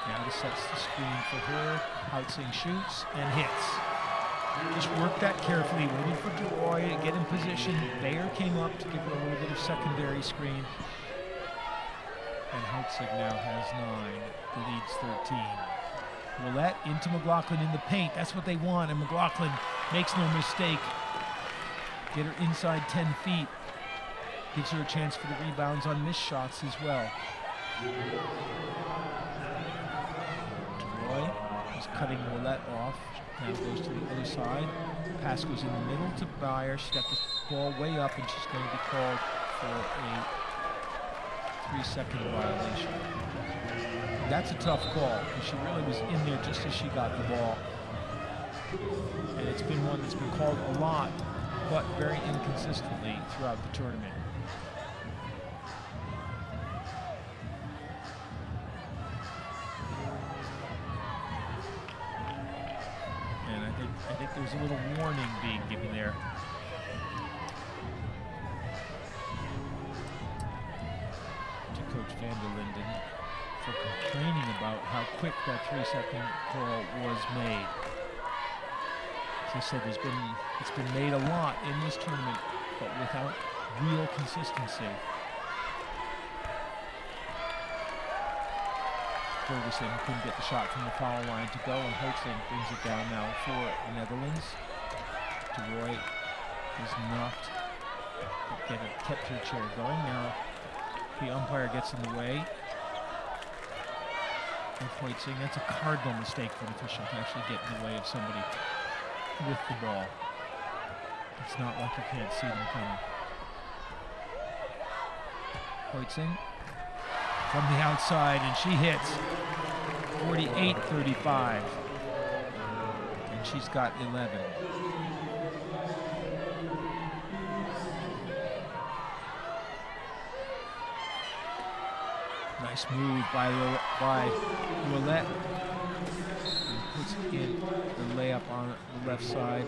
Now sets the screen for her. Huitzing shoots and hits. Just work that carefully, waiting for De Rooij to get in position. Beijer came up to give her a little bit of secondary screen. And Huitzing now has nine. The lead's 13. Ouellet into McLachlan in the paint. That's what they want, and McLachlan makes no mistake. Get her inside 10 feet. Gives her a chance for the rebounds on missed shots as well. Roy is cutting Ouellet off. Now goes to the other side. Pass goes in the middle to Beijer. She's got the ball way up and she's going to be called for a three-second violation. That's a tough call because she really was in there just as she got the ball. And it's been one that's been called a lot, but very inconsistently throughout the tournament. Three-second call was made. As I said, there's been it's been made a lot in this tournament, but without real consistency. Ferguson couldn't get the shot from the foul line to go, and Huitzing brings it down now for the Netherlands. De Rooij is knocked, get it, kept her chair going. Now the umpire gets in the way. Huitzing. That's a cardinal mistake for an official to actually get in the way of somebody with the ball. It's not like you can't see them coming. Huitzing from the outside, and she hits 48-35. And she's got 11. Nice move by by Ouellet. Puts in the layup on the left side.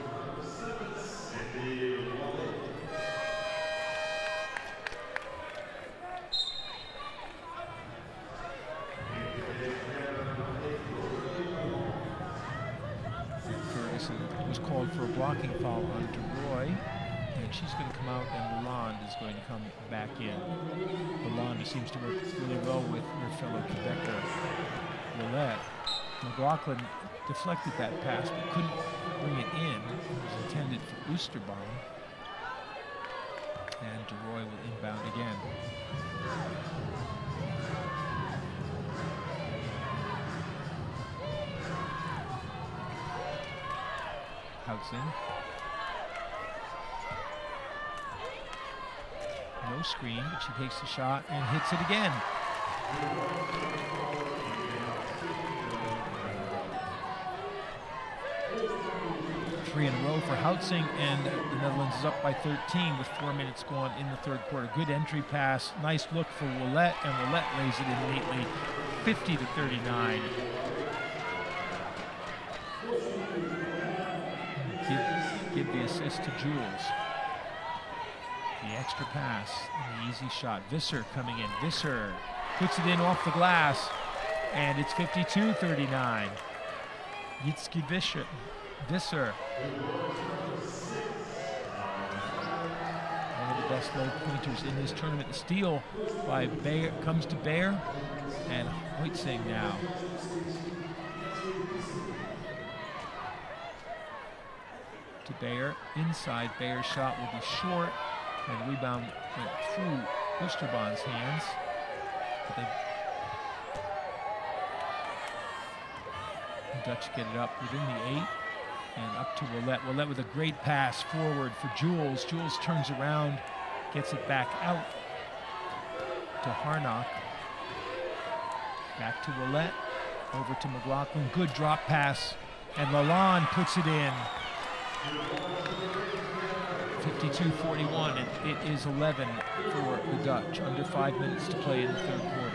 Ferguson was called for a blocking foul on De Rooij and she's going to come out and Lalonde is going to come back in. Lalonde seems to work really well with her fellow Quebecer, Ouellet. McLachlan deflected that pass but couldn't bring it in. It was intended for Oosterbaan. And De Rooij will inbound again. Hudson No screen, but she takes the shot and hits it again. Three in a row for Huitzing, and the Netherlands is up by 13 with four minutes gone in the third quarter. Good entry pass, nice look for Ouellet, and Ouellet lays it in neatly, 50 to 39. Give, give the assist to Jewells. The extra pass and the easy shot. Visser coming in. Visser puts it in off the glass, and it's 52-39. Jitske Visser. Visser. One of the best low pointers in this tournament. The steal by Beijer comes to Beijer, and Huitzing now. To Beijer. Inside, Beijer's shot will be short. And rebound went through Oosterbaan's hands. But they Dutch get it up within the eight and up to Ouellet. Ouellet with a great pass forward for Jewells. Jewells turns around, gets it back out to Harnock. Back to Ouellet, over to McLachlan. Good drop pass, and Lalonde puts it in. 52-41, and it is 11 for the Dutch. Under five minutes to play in the third quarter.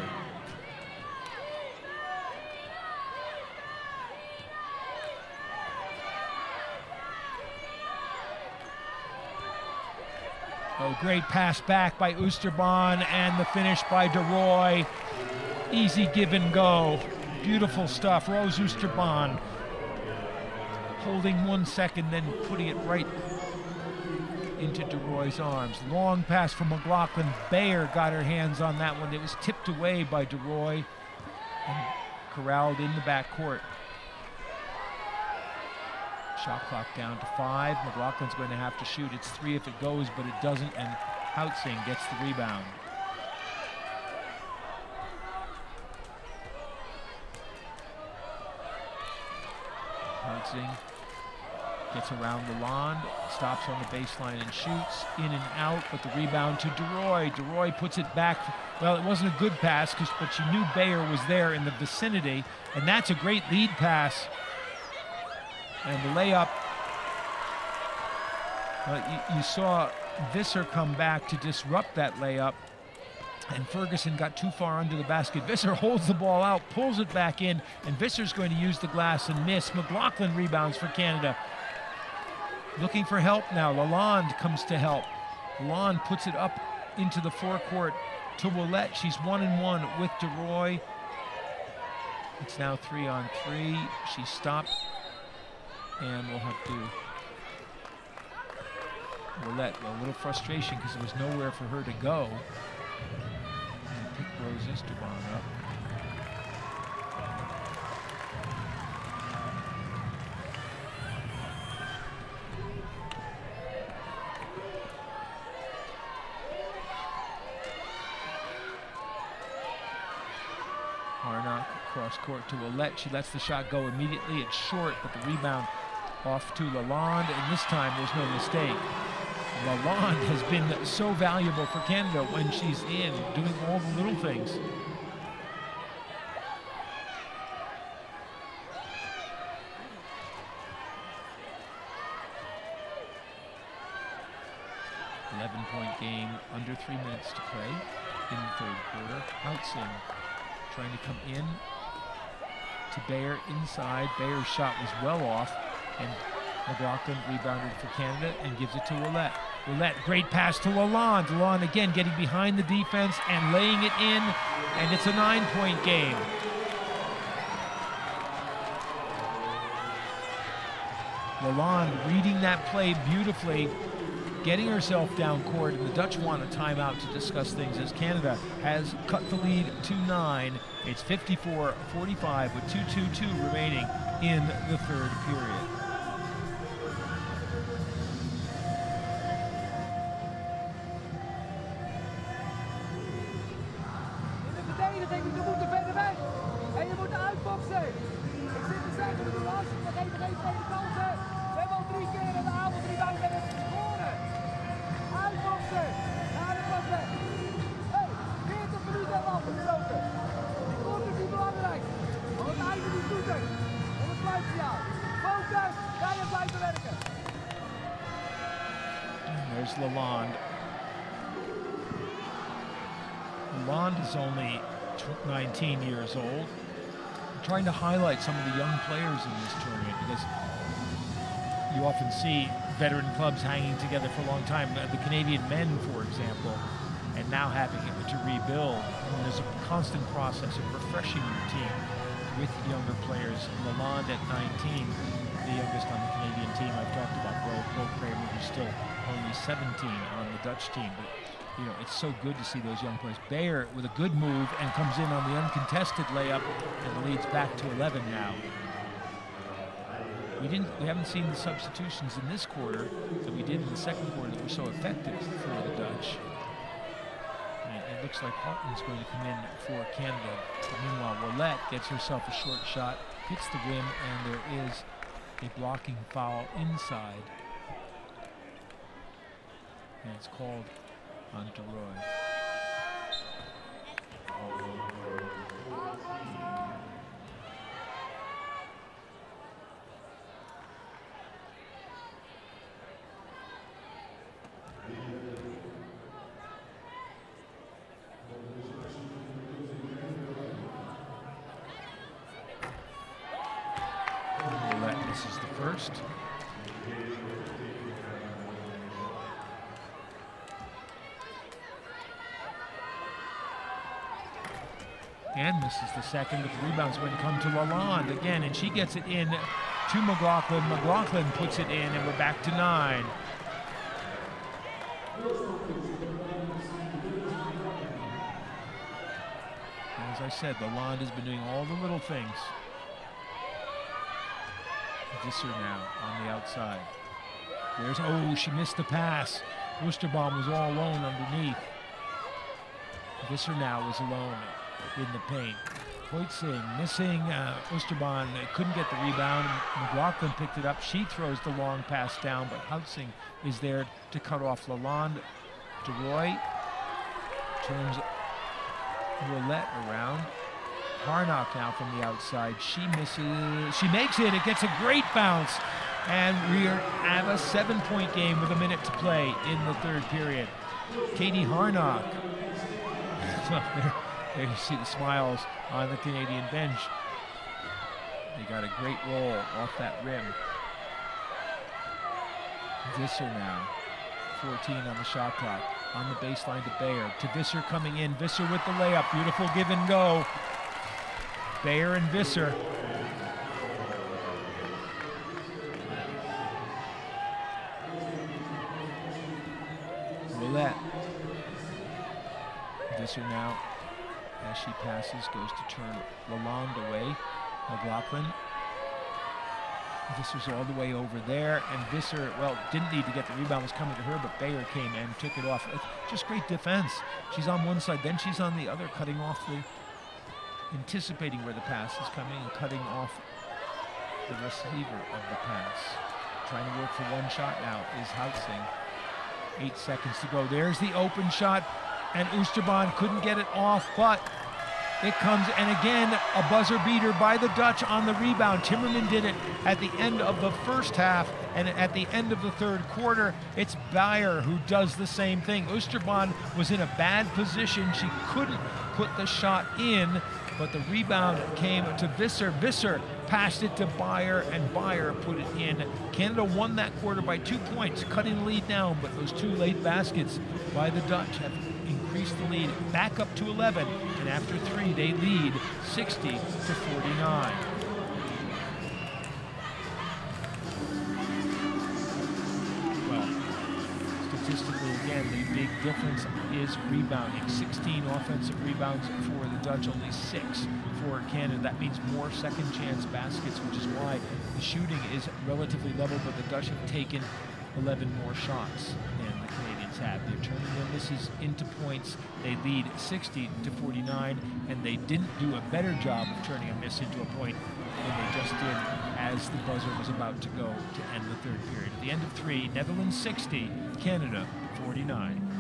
Oh, great pass back by Oosterbaan and the finish by De Rooij. Easy give and go. Beautiful stuff. Roos Oosterbaan holding one second, then putting it right into De Rooij's arms. Long pass from McLachlan. Beijer got her hands on that one. It was tipped away by De Rooij and corralled in the backcourt. Shot clock down to five. McLachlan's going to have to shoot. It's three if it goes, but it doesn't, and Huitzing gets the rebound. Huitzing Gets around the Lalonde, stops on the baseline and shoots in and out, but the rebound to De Rooij. DeRoy puts it back. Well, it wasn't a good pass, but she knew Beijer was there in the vicinity, and that's a great lead pass. And the layup, you, you saw Visser come back to disrupt that layup, and Ferguson got too far under the basket. Visser holds the ball out, pulls it back in, and Visser's going to use the glass and miss. McLachlan rebounds for Canada. Looking for help now. Lalonde comes to help. Lalonde puts it up into the forecourt to Ouellet. She's one and one with De Rooij. It's now three on three. She stopped, and we'll have to. Ouellet, a little frustration because there was nowhere for her to go. And pick Roos Oosterbaan up. cross court to Ouellet. She lets the shot go immediately. It's short, but the rebound off to Lalonde, and this time there's no mistake. Lalonde has been so valuable for Canada when she's in, doing all the little things. Eleven-point game, under three minutes to play in the third quarter. Huitzing trying to come in to Beijer inside. Beijer's shot was well off, and McLachlan rebounded for Canada and gives it to Ouellet. Ouellet, great pass to Lalonde. Lalonde again getting behind the defense and laying it in, and it's a nine-point game. Lalonde reading that play beautifully, getting herself down court, and the Dutch want a timeout to discuss things as Canada has cut the lead to nine. It's 54-45 with 2-2-2 remaining in the third period. Some of the young players in this tournament because you often see veteran clubs hanging together for a long time. Uh, The Canadian men, for example, and now having to rebuild. And there's a constant process of refreshing your team with younger players. Lalonde at 19, the youngest on the Canadian team. I've talked about Bo, Bo Kramer, who's still only 17 on the Dutch team. But you know, it's so good to see those young players. Beijer with a good move and comes in on the uncontested layup and leads back to 11 now. We didn't. We haven't seen the substitutions in this quarter that we did in the second quarter that were so effective for the Dutch. And it looks like Hawtin's going to come in for Canada. Meanwhile, Ouellet gets herself a short shot, hits the rim, and there is a blocking foul inside. And it's called on DeRoy. Ouellet misses the first. And misses the second, but the rebound's going to come to Lalonde again, and she gets it in to McLachlan. McLachlan puts it in, and we're back to nine. As I said, Lalonde has been doing all the little things. Visser now on the outside. There's, oh, she missed the pass. Oosterbaan was all alone underneath. Visser now is alone in the paint. Huitzing missing uh, Oosterbaan couldn't get the rebound. McLachlan picked it up. She throws the long pass down, but Huitzing is there to cut off Lalonde. De Rooij turns roulette around. Harnock now from the outside. She misses. She makes it. It gets a great bounce. And we are have a seven-point game with a minute to play in the third period. Katie Harnock. there, you see the smiles on the Canadian bench. They got a great roll off that rim. Visser now, 14 on the shot clock. On the baseline to Beijer. To Visser coming in. Visser with the layup. Beautiful give and go. Beijer and Visser. Roulette. Visser now, as she passes, goes to turn Lalonde away. McLachlan. Visser's all the way over there, and Visser, well, didn't need to get the rebound, was coming to her, but Beijer came and took it off. It's just great defense. She's on one side, then she's on the other, cutting off the anticipating where the pass is coming and cutting off the receiver of the pass. Trying to work for one shot now is Huitzing. Eight seconds to go. There's the open shot, and Oosterbaan couldn't get it off, but it comes, and again, a buzzer beater by the Dutch on the rebound. Timmerman did it at the end of the first half, and at the end of the third quarter, it's Beijer who does the same thing. Oosterbaan was in a bad position. She couldn't put the shot in, but the rebound came to Visser. Visser passed it to Beijer, and Beijer put it in. Canada won that quarter by two points, cutting the lead down, but those two late baskets by the Dutch have increased the lead back up to 11, and after three, they lead 60 to 49. Well, statistically, again, the big difference is rebounding. 16 offensive rebounds for the Dutch, only six for Canada. That means more second chance baskets, which is why the shooting is relatively level, but the Dutch have taken 11 more shots than They're turning their misses into points. They lead 60 to 49, and they didn't do a better job of turning a miss into a point than they just did as the buzzer was about to go to end the third period. At the end of three, Netherlands 60, Canada 49.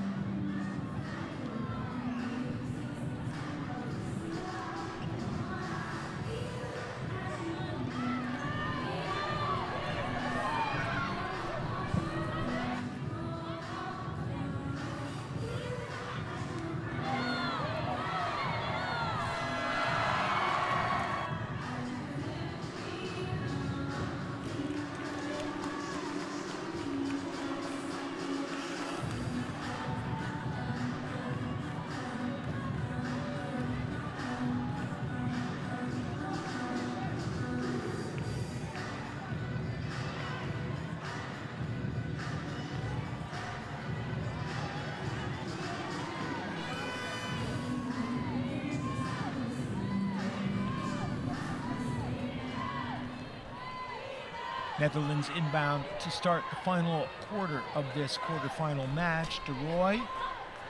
Netherlands inbound to start the final quarter of this quarterfinal match. De Rooij,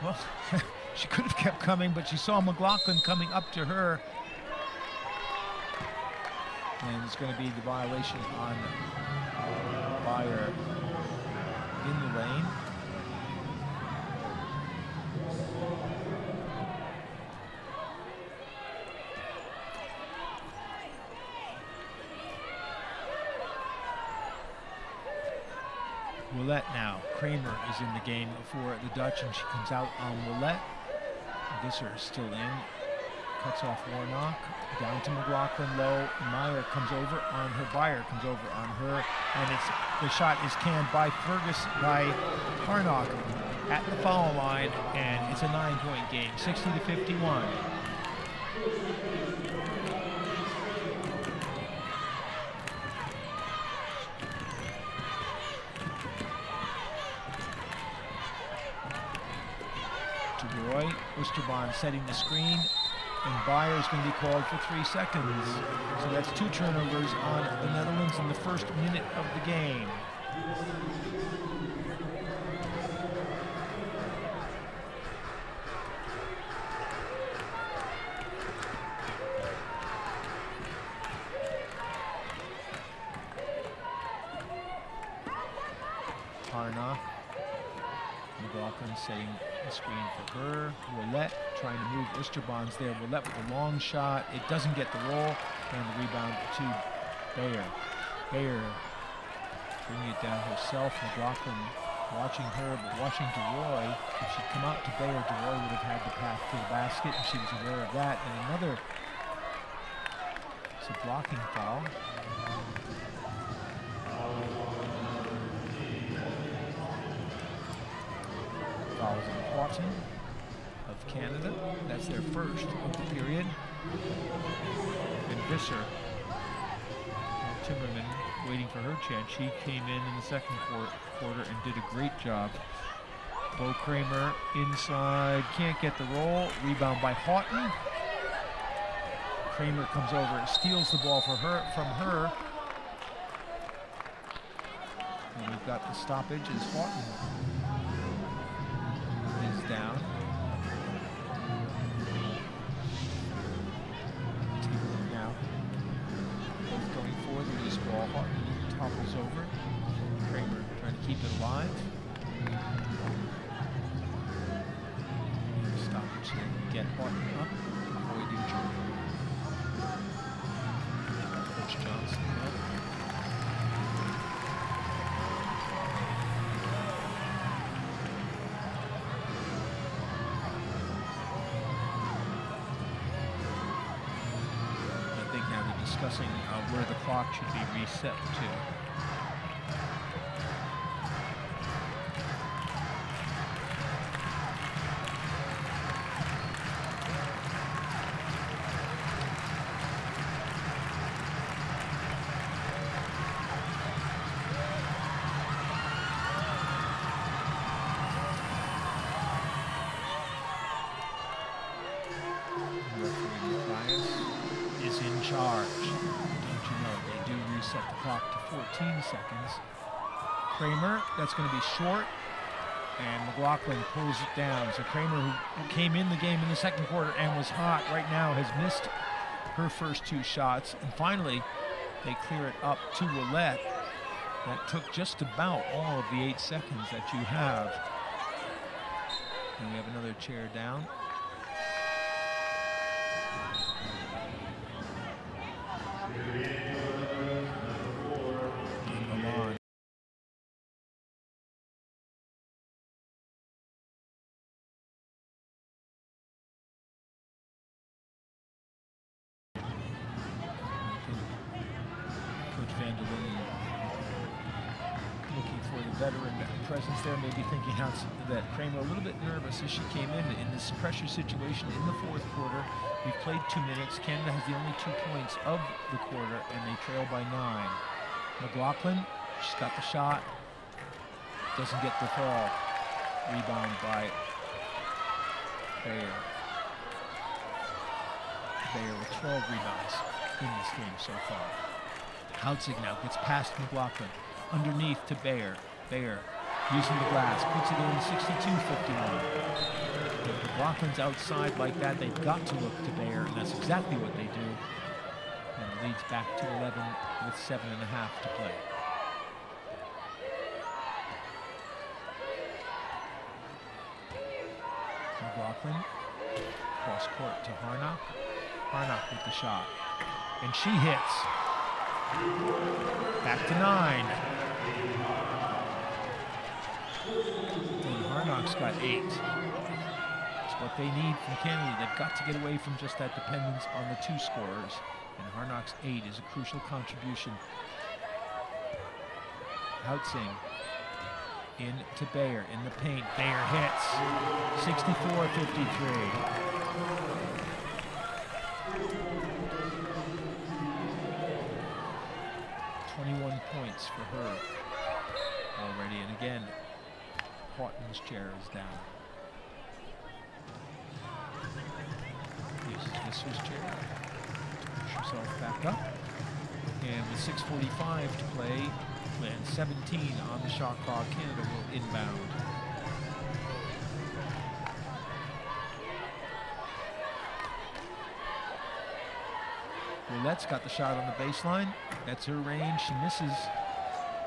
well, she could have kept coming, but she saw McLachlan coming up to her. And it's going to be the violation on Beijer in the lane. Ouellet now. Kramer is in the game for the Dutch, and she comes out on Ouellet. Visser is still in. Cuts off Harnock. Down to McLachlan low. Beijer comes over on her. Beijer comes over on her. And it's the shot is canned by Fergus by Harnock at the foul line. And it's a nine-point game, 60 to 51. Setting the screen, and Beijer is going to be called for three seconds. So that's two turnovers on the Netherlands in the first minute of the game. Harna. McLachlan setting the screen for her. Ouellet trying to move Oosterbaan's there. Ouellet with a long shot. It doesn't get the roll. And the rebound to Beijer. Beijer bringing it down herself. McLachlan watching her, but watching De Rooij. If she'd come out to Beijer, DeRoy would have had the path to the basket, and she was aware of that. And another it's a blocking foul. Fouls on Hawtin of Canada. That's their first of the period. And Visser, Timmerman, waiting for her chance. She came in in the second quarter and did a great job. Bo Kramer inside, can't get the roll. Rebound by Hawtin. Kramer comes over and steals the ball for her from her. And we've got the stoppage as Hawtin loose ball. Hawtin topples over. Kramer trying to keep it alive. Get Hawtin up. Avoid injury. Coach Johnson. Discussing where the clock should be reset to. That's going to be short, and McLachlan pulls it down. So Kramer, who, came in the game in the second quarter and was hot, right now has missed her first two shots. And finally, they clear it up to Roulette. That took just about all of the eight seconds that you have. And we have another chair down. As she came in in this pressure situation in the fourth quarter. We've played two minutes. Canada has the only two points of the quarter, and they trail by nine. McLachlan, she's got the shot, doesn't get the fall. Rebound by Beijer. Beijer with 12 rebounds in this game so far. Huitzing now gets past McLachlan. Underneath to Beijer. Beijer using the glass, puts it in 62-51. If McLachlan's outside like that, they've got to look to Beijer, and that's exactly what they do. And leads back to 11 with seven and a half to play. McLachlan cross court to Harnock. Harnock with the shot. And she hits. Back to nine. Harnock's got eight. It's what they need from Canada. They've got to get away from just that dependence on the two scorers. And Harnock's eight is a crucial contribution. Huitzing in to Beijer in the paint. Beijer hits. 64-53. Twenty-one points for her already, and again, Hawtin's chair is down. Uses chair push herself back up. And with 6.45 to play, and 17 on the shot clock, Canada will inbound. Roulette's got the shot on the baseline. That's her range. She misses.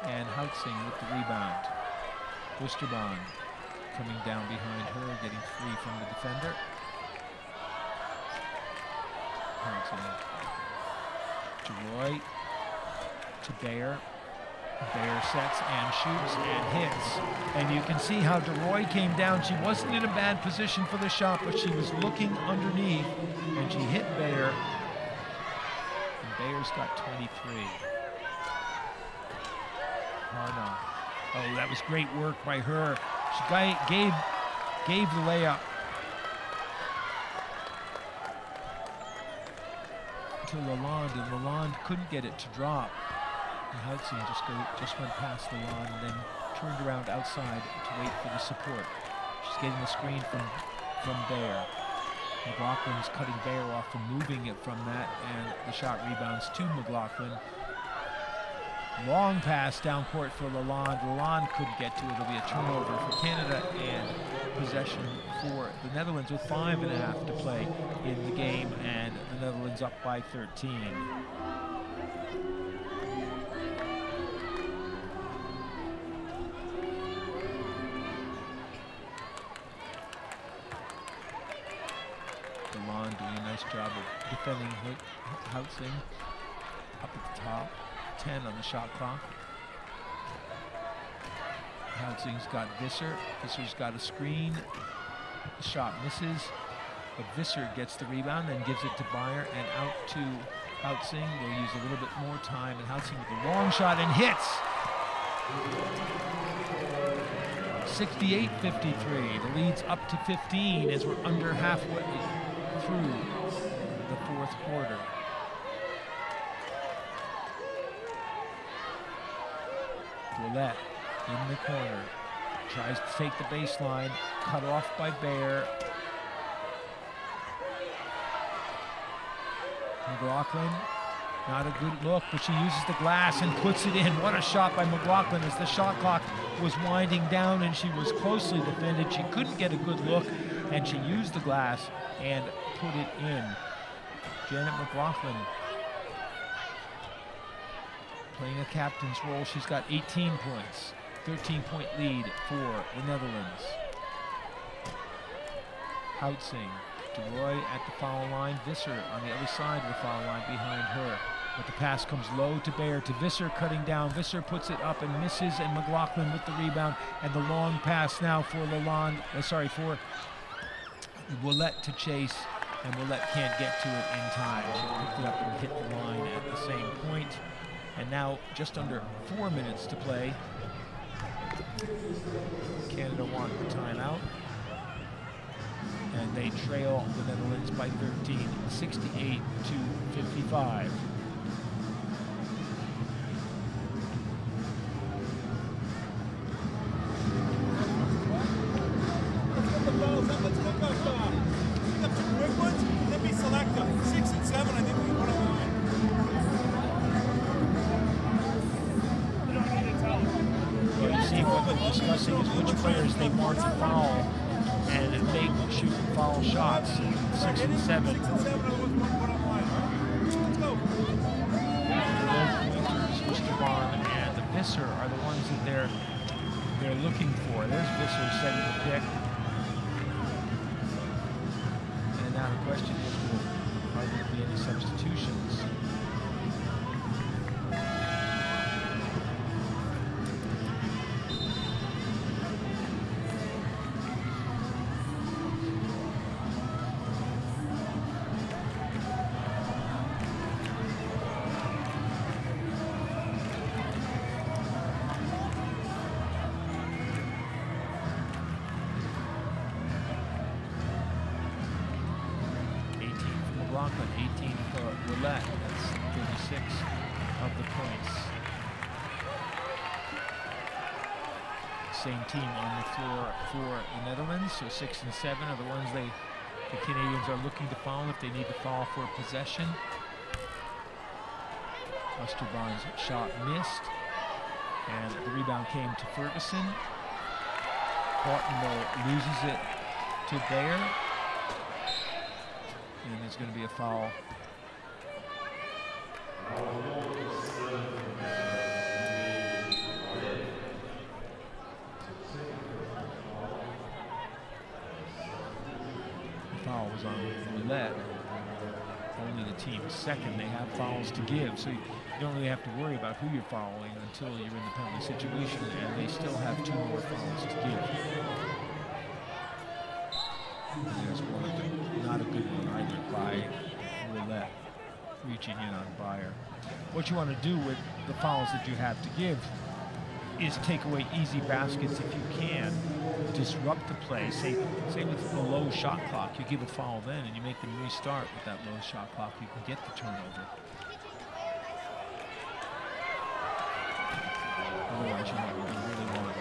And Huitzing with the rebound. Oosterbaan coming down behind her, getting free from the defender. To Roy, to Beijer. Beijer sets and shoots and hits. And you can see how De Rooij came down. She wasn't in a bad position for the shot, but she was looking underneath and she hit Beijer. And Beijer's got 23. Oh, that was great work by her. She gave, gave the layup to Lalonde, and Lalonde couldn't get it to drop. And Hudson just go, just went past Lalonde and then turned around outside to wait for the support. She's getting the screen from from Beijer. McLachlan's cutting Beijer off from moving it from that, and the shot rebounds to McLachlan. Long pass down court for Lalonde. Lalonde couldn't get to it. It'll be a turnover for Canada and possession for the Netherlands with five and a half to play in the game and the Netherlands up by 13. Lalonde doing a nice job of defending Huitzing up at the top. 10 on the shot clock. Huitzing's got Visser. Visser's got a screen. The shot misses, but Visser gets the rebound and gives it to Beijer and out to Huitzing. They'll use a little bit more time, and Huitzing with a long shot and hits. 68-53. The lead's up to 15 as we're under halfway through the fourth quarter. Ouellet in the corner. Tries to take the baseline, cut off by Beijer. McLachlan, not a good look, but she uses the glass and puts it in. What a shot by McLachlan as the shot clock was winding down and she was closely defended. She couldn't get a good look and she used the glass and put it in. Janet McLachlan playing a captain's role. She's got 18 points, 13 point lead for the Netherlands. Huitzing, DeRoy at the foul line, Visser on the other side of the foul line behind her. But the pass comes low to Beijer, to Visser cutting down. Visser puts it up and misses, and McLachlan with the rebound. And the long pass now for Lalonde, uh, sorry, for Ouellet to chase, and Ouellet can't get to it in time. She picked it up and hit the line at the same point. And now just under four minutes to play. Canada want the timeout. And they trail the Netherlands by 13, 68 to 55. So six and seven are the ones they, the Canadians are looking to follow if they need to fall for a possession. Barnes' shot missed, and the rebound came to Ferguson. Barton loses it to Beijer, and there's going to be a foul second, they have fouls to give. So you don't really have to worry about who you're following until you're in the penalty situation, and they still have two more fouls to give. And there's one, not a good one either by Ouellet, reaching in on Beijer. What you want to do with the fouls that you have to give is take away easy baskets if you can, disrupt the play. Say, say with a low shot clock, you give a foul then and you make them restart with that low shot clock, you can get the turnover. Otherwise, you might really want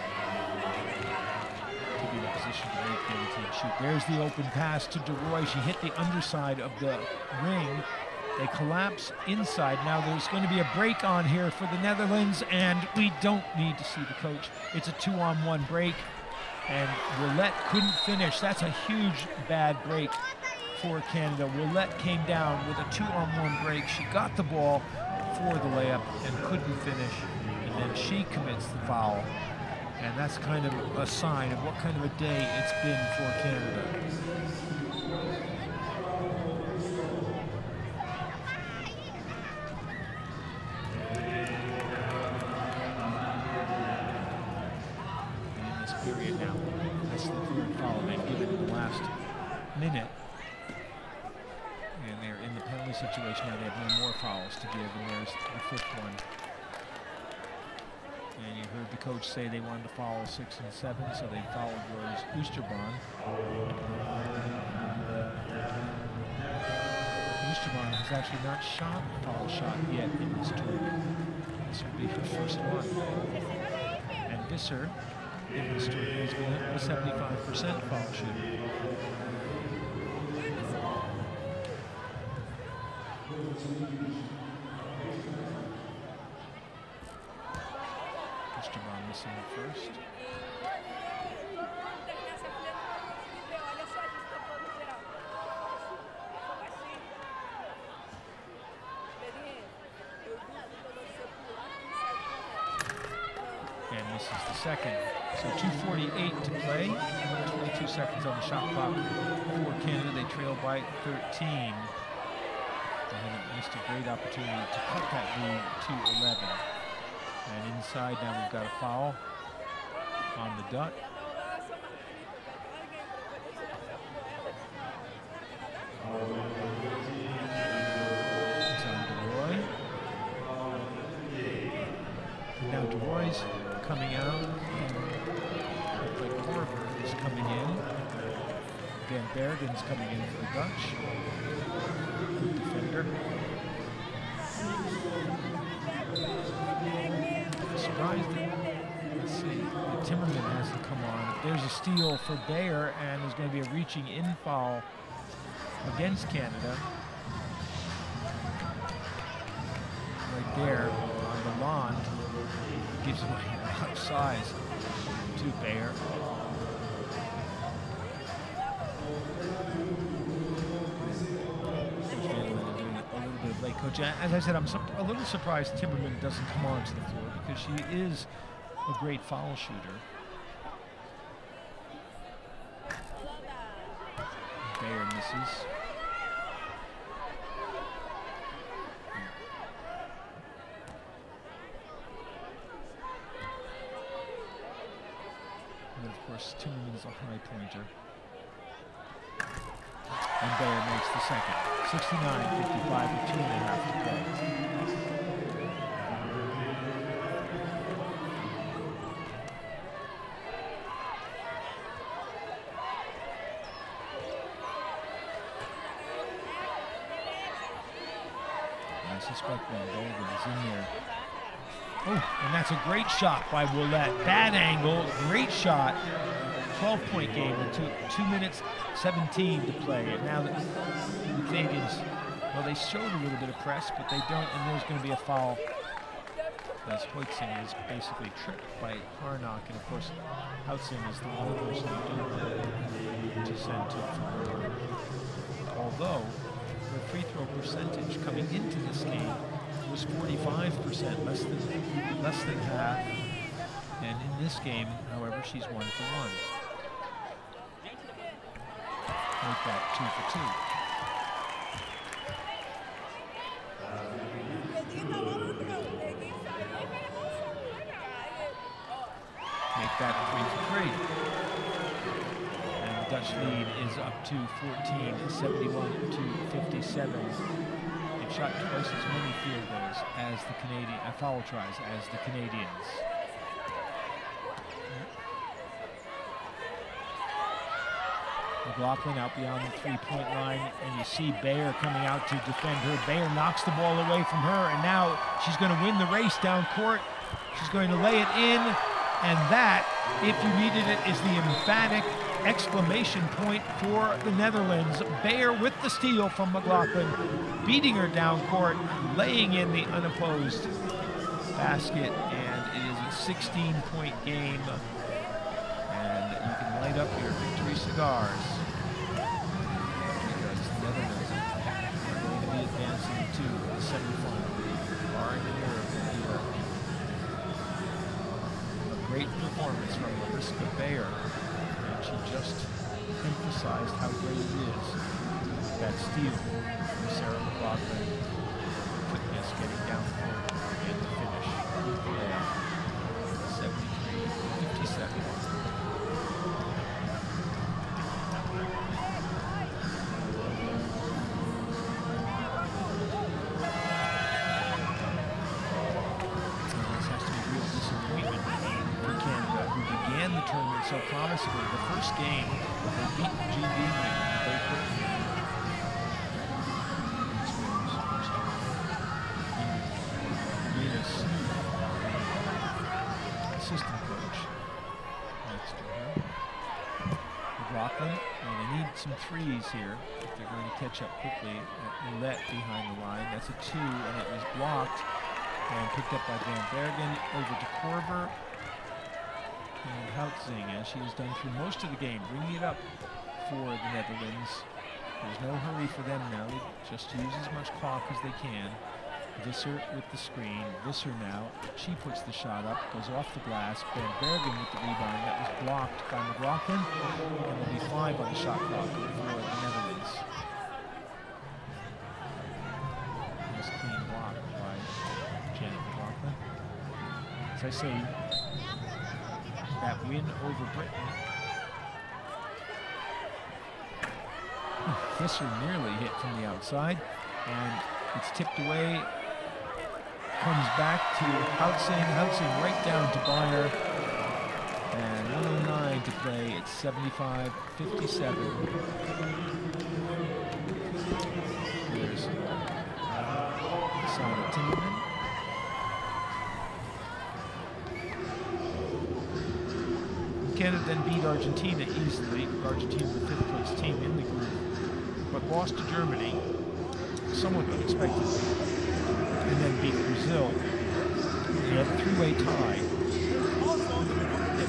to be in a position to make the other team shoot. There's the open pass to De Rooij. She hit the underside of the ring they collapse inside. Now there's going to be a break on here for the Netherlands, and we don't need to see the coach. It's a two-on-one break, and Ouellet couldn't finish. That's a huge bad break for Canada. Ouellet came down with a two-on-one break. She got the ball for the layup and couldn't finish, and then she commits the foul. And that's kind of a sign of what kind of a day it's been for Canada. Coach say they wanted to foul six and seven, so they fouled Roos Oosterbaan. Oosterbaan has actually not shot a foul shot yet in this tournament. This would be her first one. And Visser in this tournament has been a 75% foul shooter. Oosterbaan missing the first. and misses the second. So 2.48 to play, 22 seconds on the shot clock for Canada. They trail by 13. And missed a great opportunity to cut that lead to 11. And inside now we've got a foul on the De Rooij. Now coming out. Is coming in. Again, Bergen's coming in for the Dutch. Defender. Surprised let's see, Timmerman hasn't come on. There's a steal for Beijer, and there's going to be a reaching in foul against Canada. Right there on the lawn gives away a lot of size to Beijer. Coach Van Linen doing a little bit of late coach. As I said, I'm a little surprised Timmerman doesn't come onto the floor because she is a great foul shooter. Beijer misses. And of course, a high pointer. And Beijer makes the second. 69-55 with two and a half to play. I suspect Van Golden is in there. Oh, and that's a great shot by Ouellet. Bad angle, great shot. 12-point game with two, two minutes 17 to play. And now the, the Canadians, well, they showed a little bit of press, but they don't, and there's going to be a foul. As Huitzing is basically tripped by Harnock, and of course, Huitzing is the one person to, to send to for Although, the free throw percentage coming into this game was 45%, less than less than half. And in this game, however, she's one for one. Make that two for two. Make that three for three. And the Dutch lead is up to 14, 71 to 57. They've shot twice as many field goals as the Canadian, uh, foul tries as the Canadians. McLachlan out beyond the three-point line, and you see Beijer coming out to defend her. Beijer knocks the ball away from her, and now she's going to win the race down court. She's going to lay it in, and that, if you needed it, is the emphatic exclamation point for the Netherlands. Beijer with the steal from McLachlan, beating her down court, laying in the unopposed basket, and it is a 16-point game. And you can light up your victory cigars emphasized how great it is that steal from Sarah LaBaca quickness getting down court and the finish. Yeah. 73 So promisingly, the first game assistant coach, next well, they need some threes here if they're going to catch up quickly. Ouellet behind the line, that's a two, and it was blocked and picked up by Van Bergen over to Korver. And Huitzing, as she has done through most of the game, bringing it up for the Netherlands. There's no hurry for them now. They just use as much clock as they can. Visser with the screen. Visser now, she puts the shot up, goes off the glass. Van Bergen with the rebound. That was blocked by McLachlan. And there'll be five on the shot clock for the Netherlands. Nice clean block by Janet McLachlan. As I say, that win over Britain. Visser nearly hit from the outside, and it's tipped away. Comes back to Huitzing, Huitzing right down to Beijer. And 109 to play, it's 75 57. Here's uh, Sanne Timmerman. Canada then beat Argentina easily. Argentina, the fifth place team in the group, but lost to Germany somewhat unexpectedly, and then beat Brazil. Had a three-way tie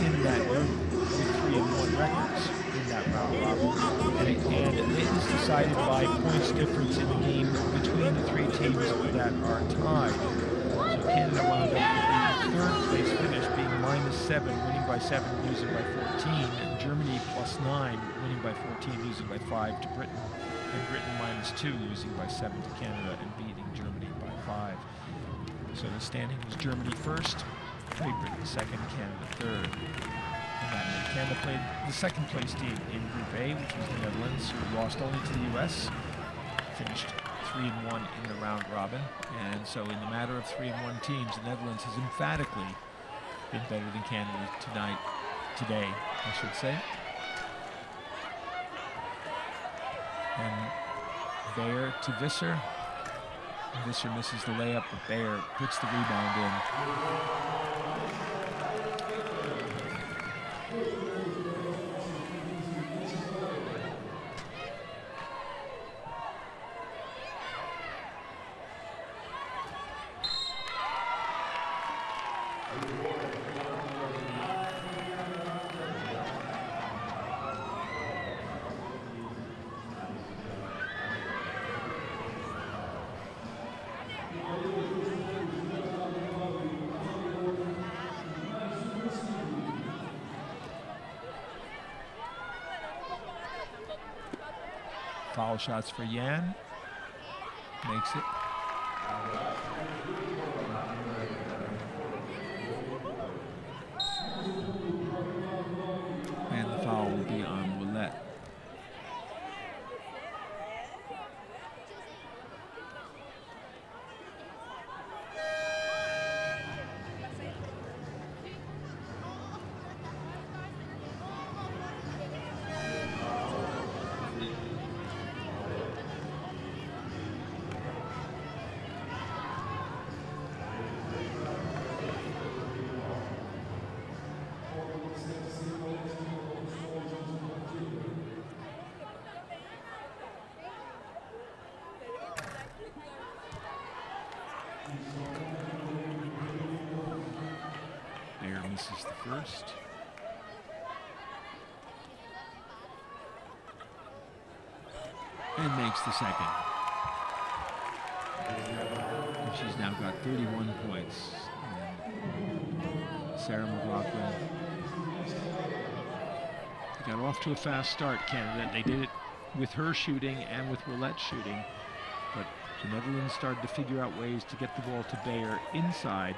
in that group with three and one records in that round robin, and it, and it is decided by points difference in the game between the three teams that are tied. So Canada wound up with the third place finish being minus seven, winning by seven, losing by 14, and Germany plus nine, winning by 14, losing by five to Britain, and Britain minus two, losing by seven to Canada and beating Germany by five. So the standing was Germany first, Great Britain second, Canada third. And that meant Canada played the second place team in Group A, which was the Netherlands, who lost only to the US, finished three and one in the round robin. And so in the matter of three and one teams, the Netherlands has emphatically been better than Canada tonight, today, I should say. And Beijer to Visser. Visser misses the layup, but Beijer puts the rebound in. Foul shots for Yan. Makes it. Misses the first. And makes the second. And she's now got 31 points. And Sarah McLachlan got off to a fast start, Canada. They did it with her shooting and with Ouellet shooting. But the Netherlands started to figure out ways to get the ball to Beijer inside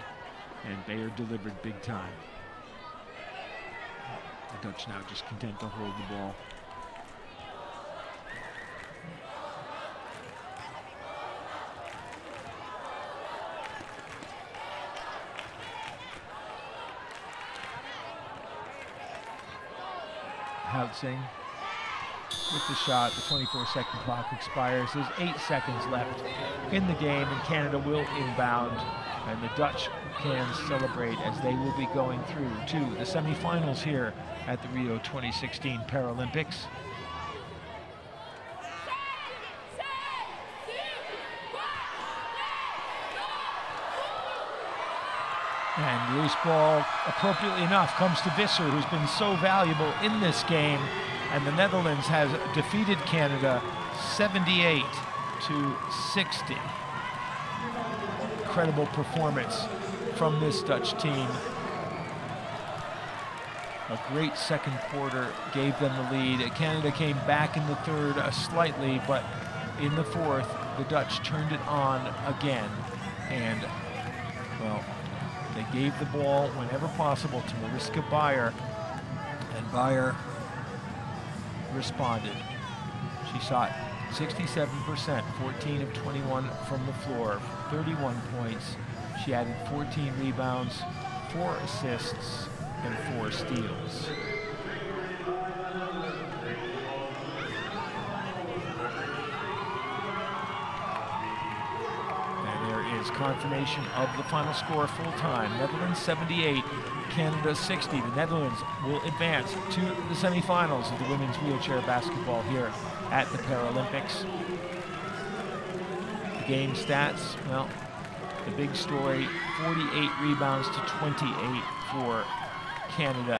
and Beijer delivered big time. The Dutch now just content to hold the ball. Huitzing with the shot. The 24-second clock expires. There's eight seconds left in the game, and Canada will inbound. And the Dutch can celebrate as they will be going through to the semifinals here at the Rio 2016 Paralympics. And loose ball, appropriately enough, comes to Visser, who's been so valuable in this game. And the Netherlands has defeated Canada 78 to 60. Incredible performance from this Dutch team. A great second quarter gave them the lead. Canada came back in the third uh, slightly, but in the fourth, the Dutch turned it on again. And, well, they gave the ball whenever possible to Mariska Beijer, and Beijer responded. She shot 67%, 14 of 21 from the floor, 31 points. She added 14 rebounds, four assists, and four steals. And there is confirmation of the final score full time. Netherlands 78, Canada 60. The Netherlands will advance to the semifinals of the women's wheelchair basketball here at the Paralympics. The game stats, well, the big story 48 rebounds to 28 for Canada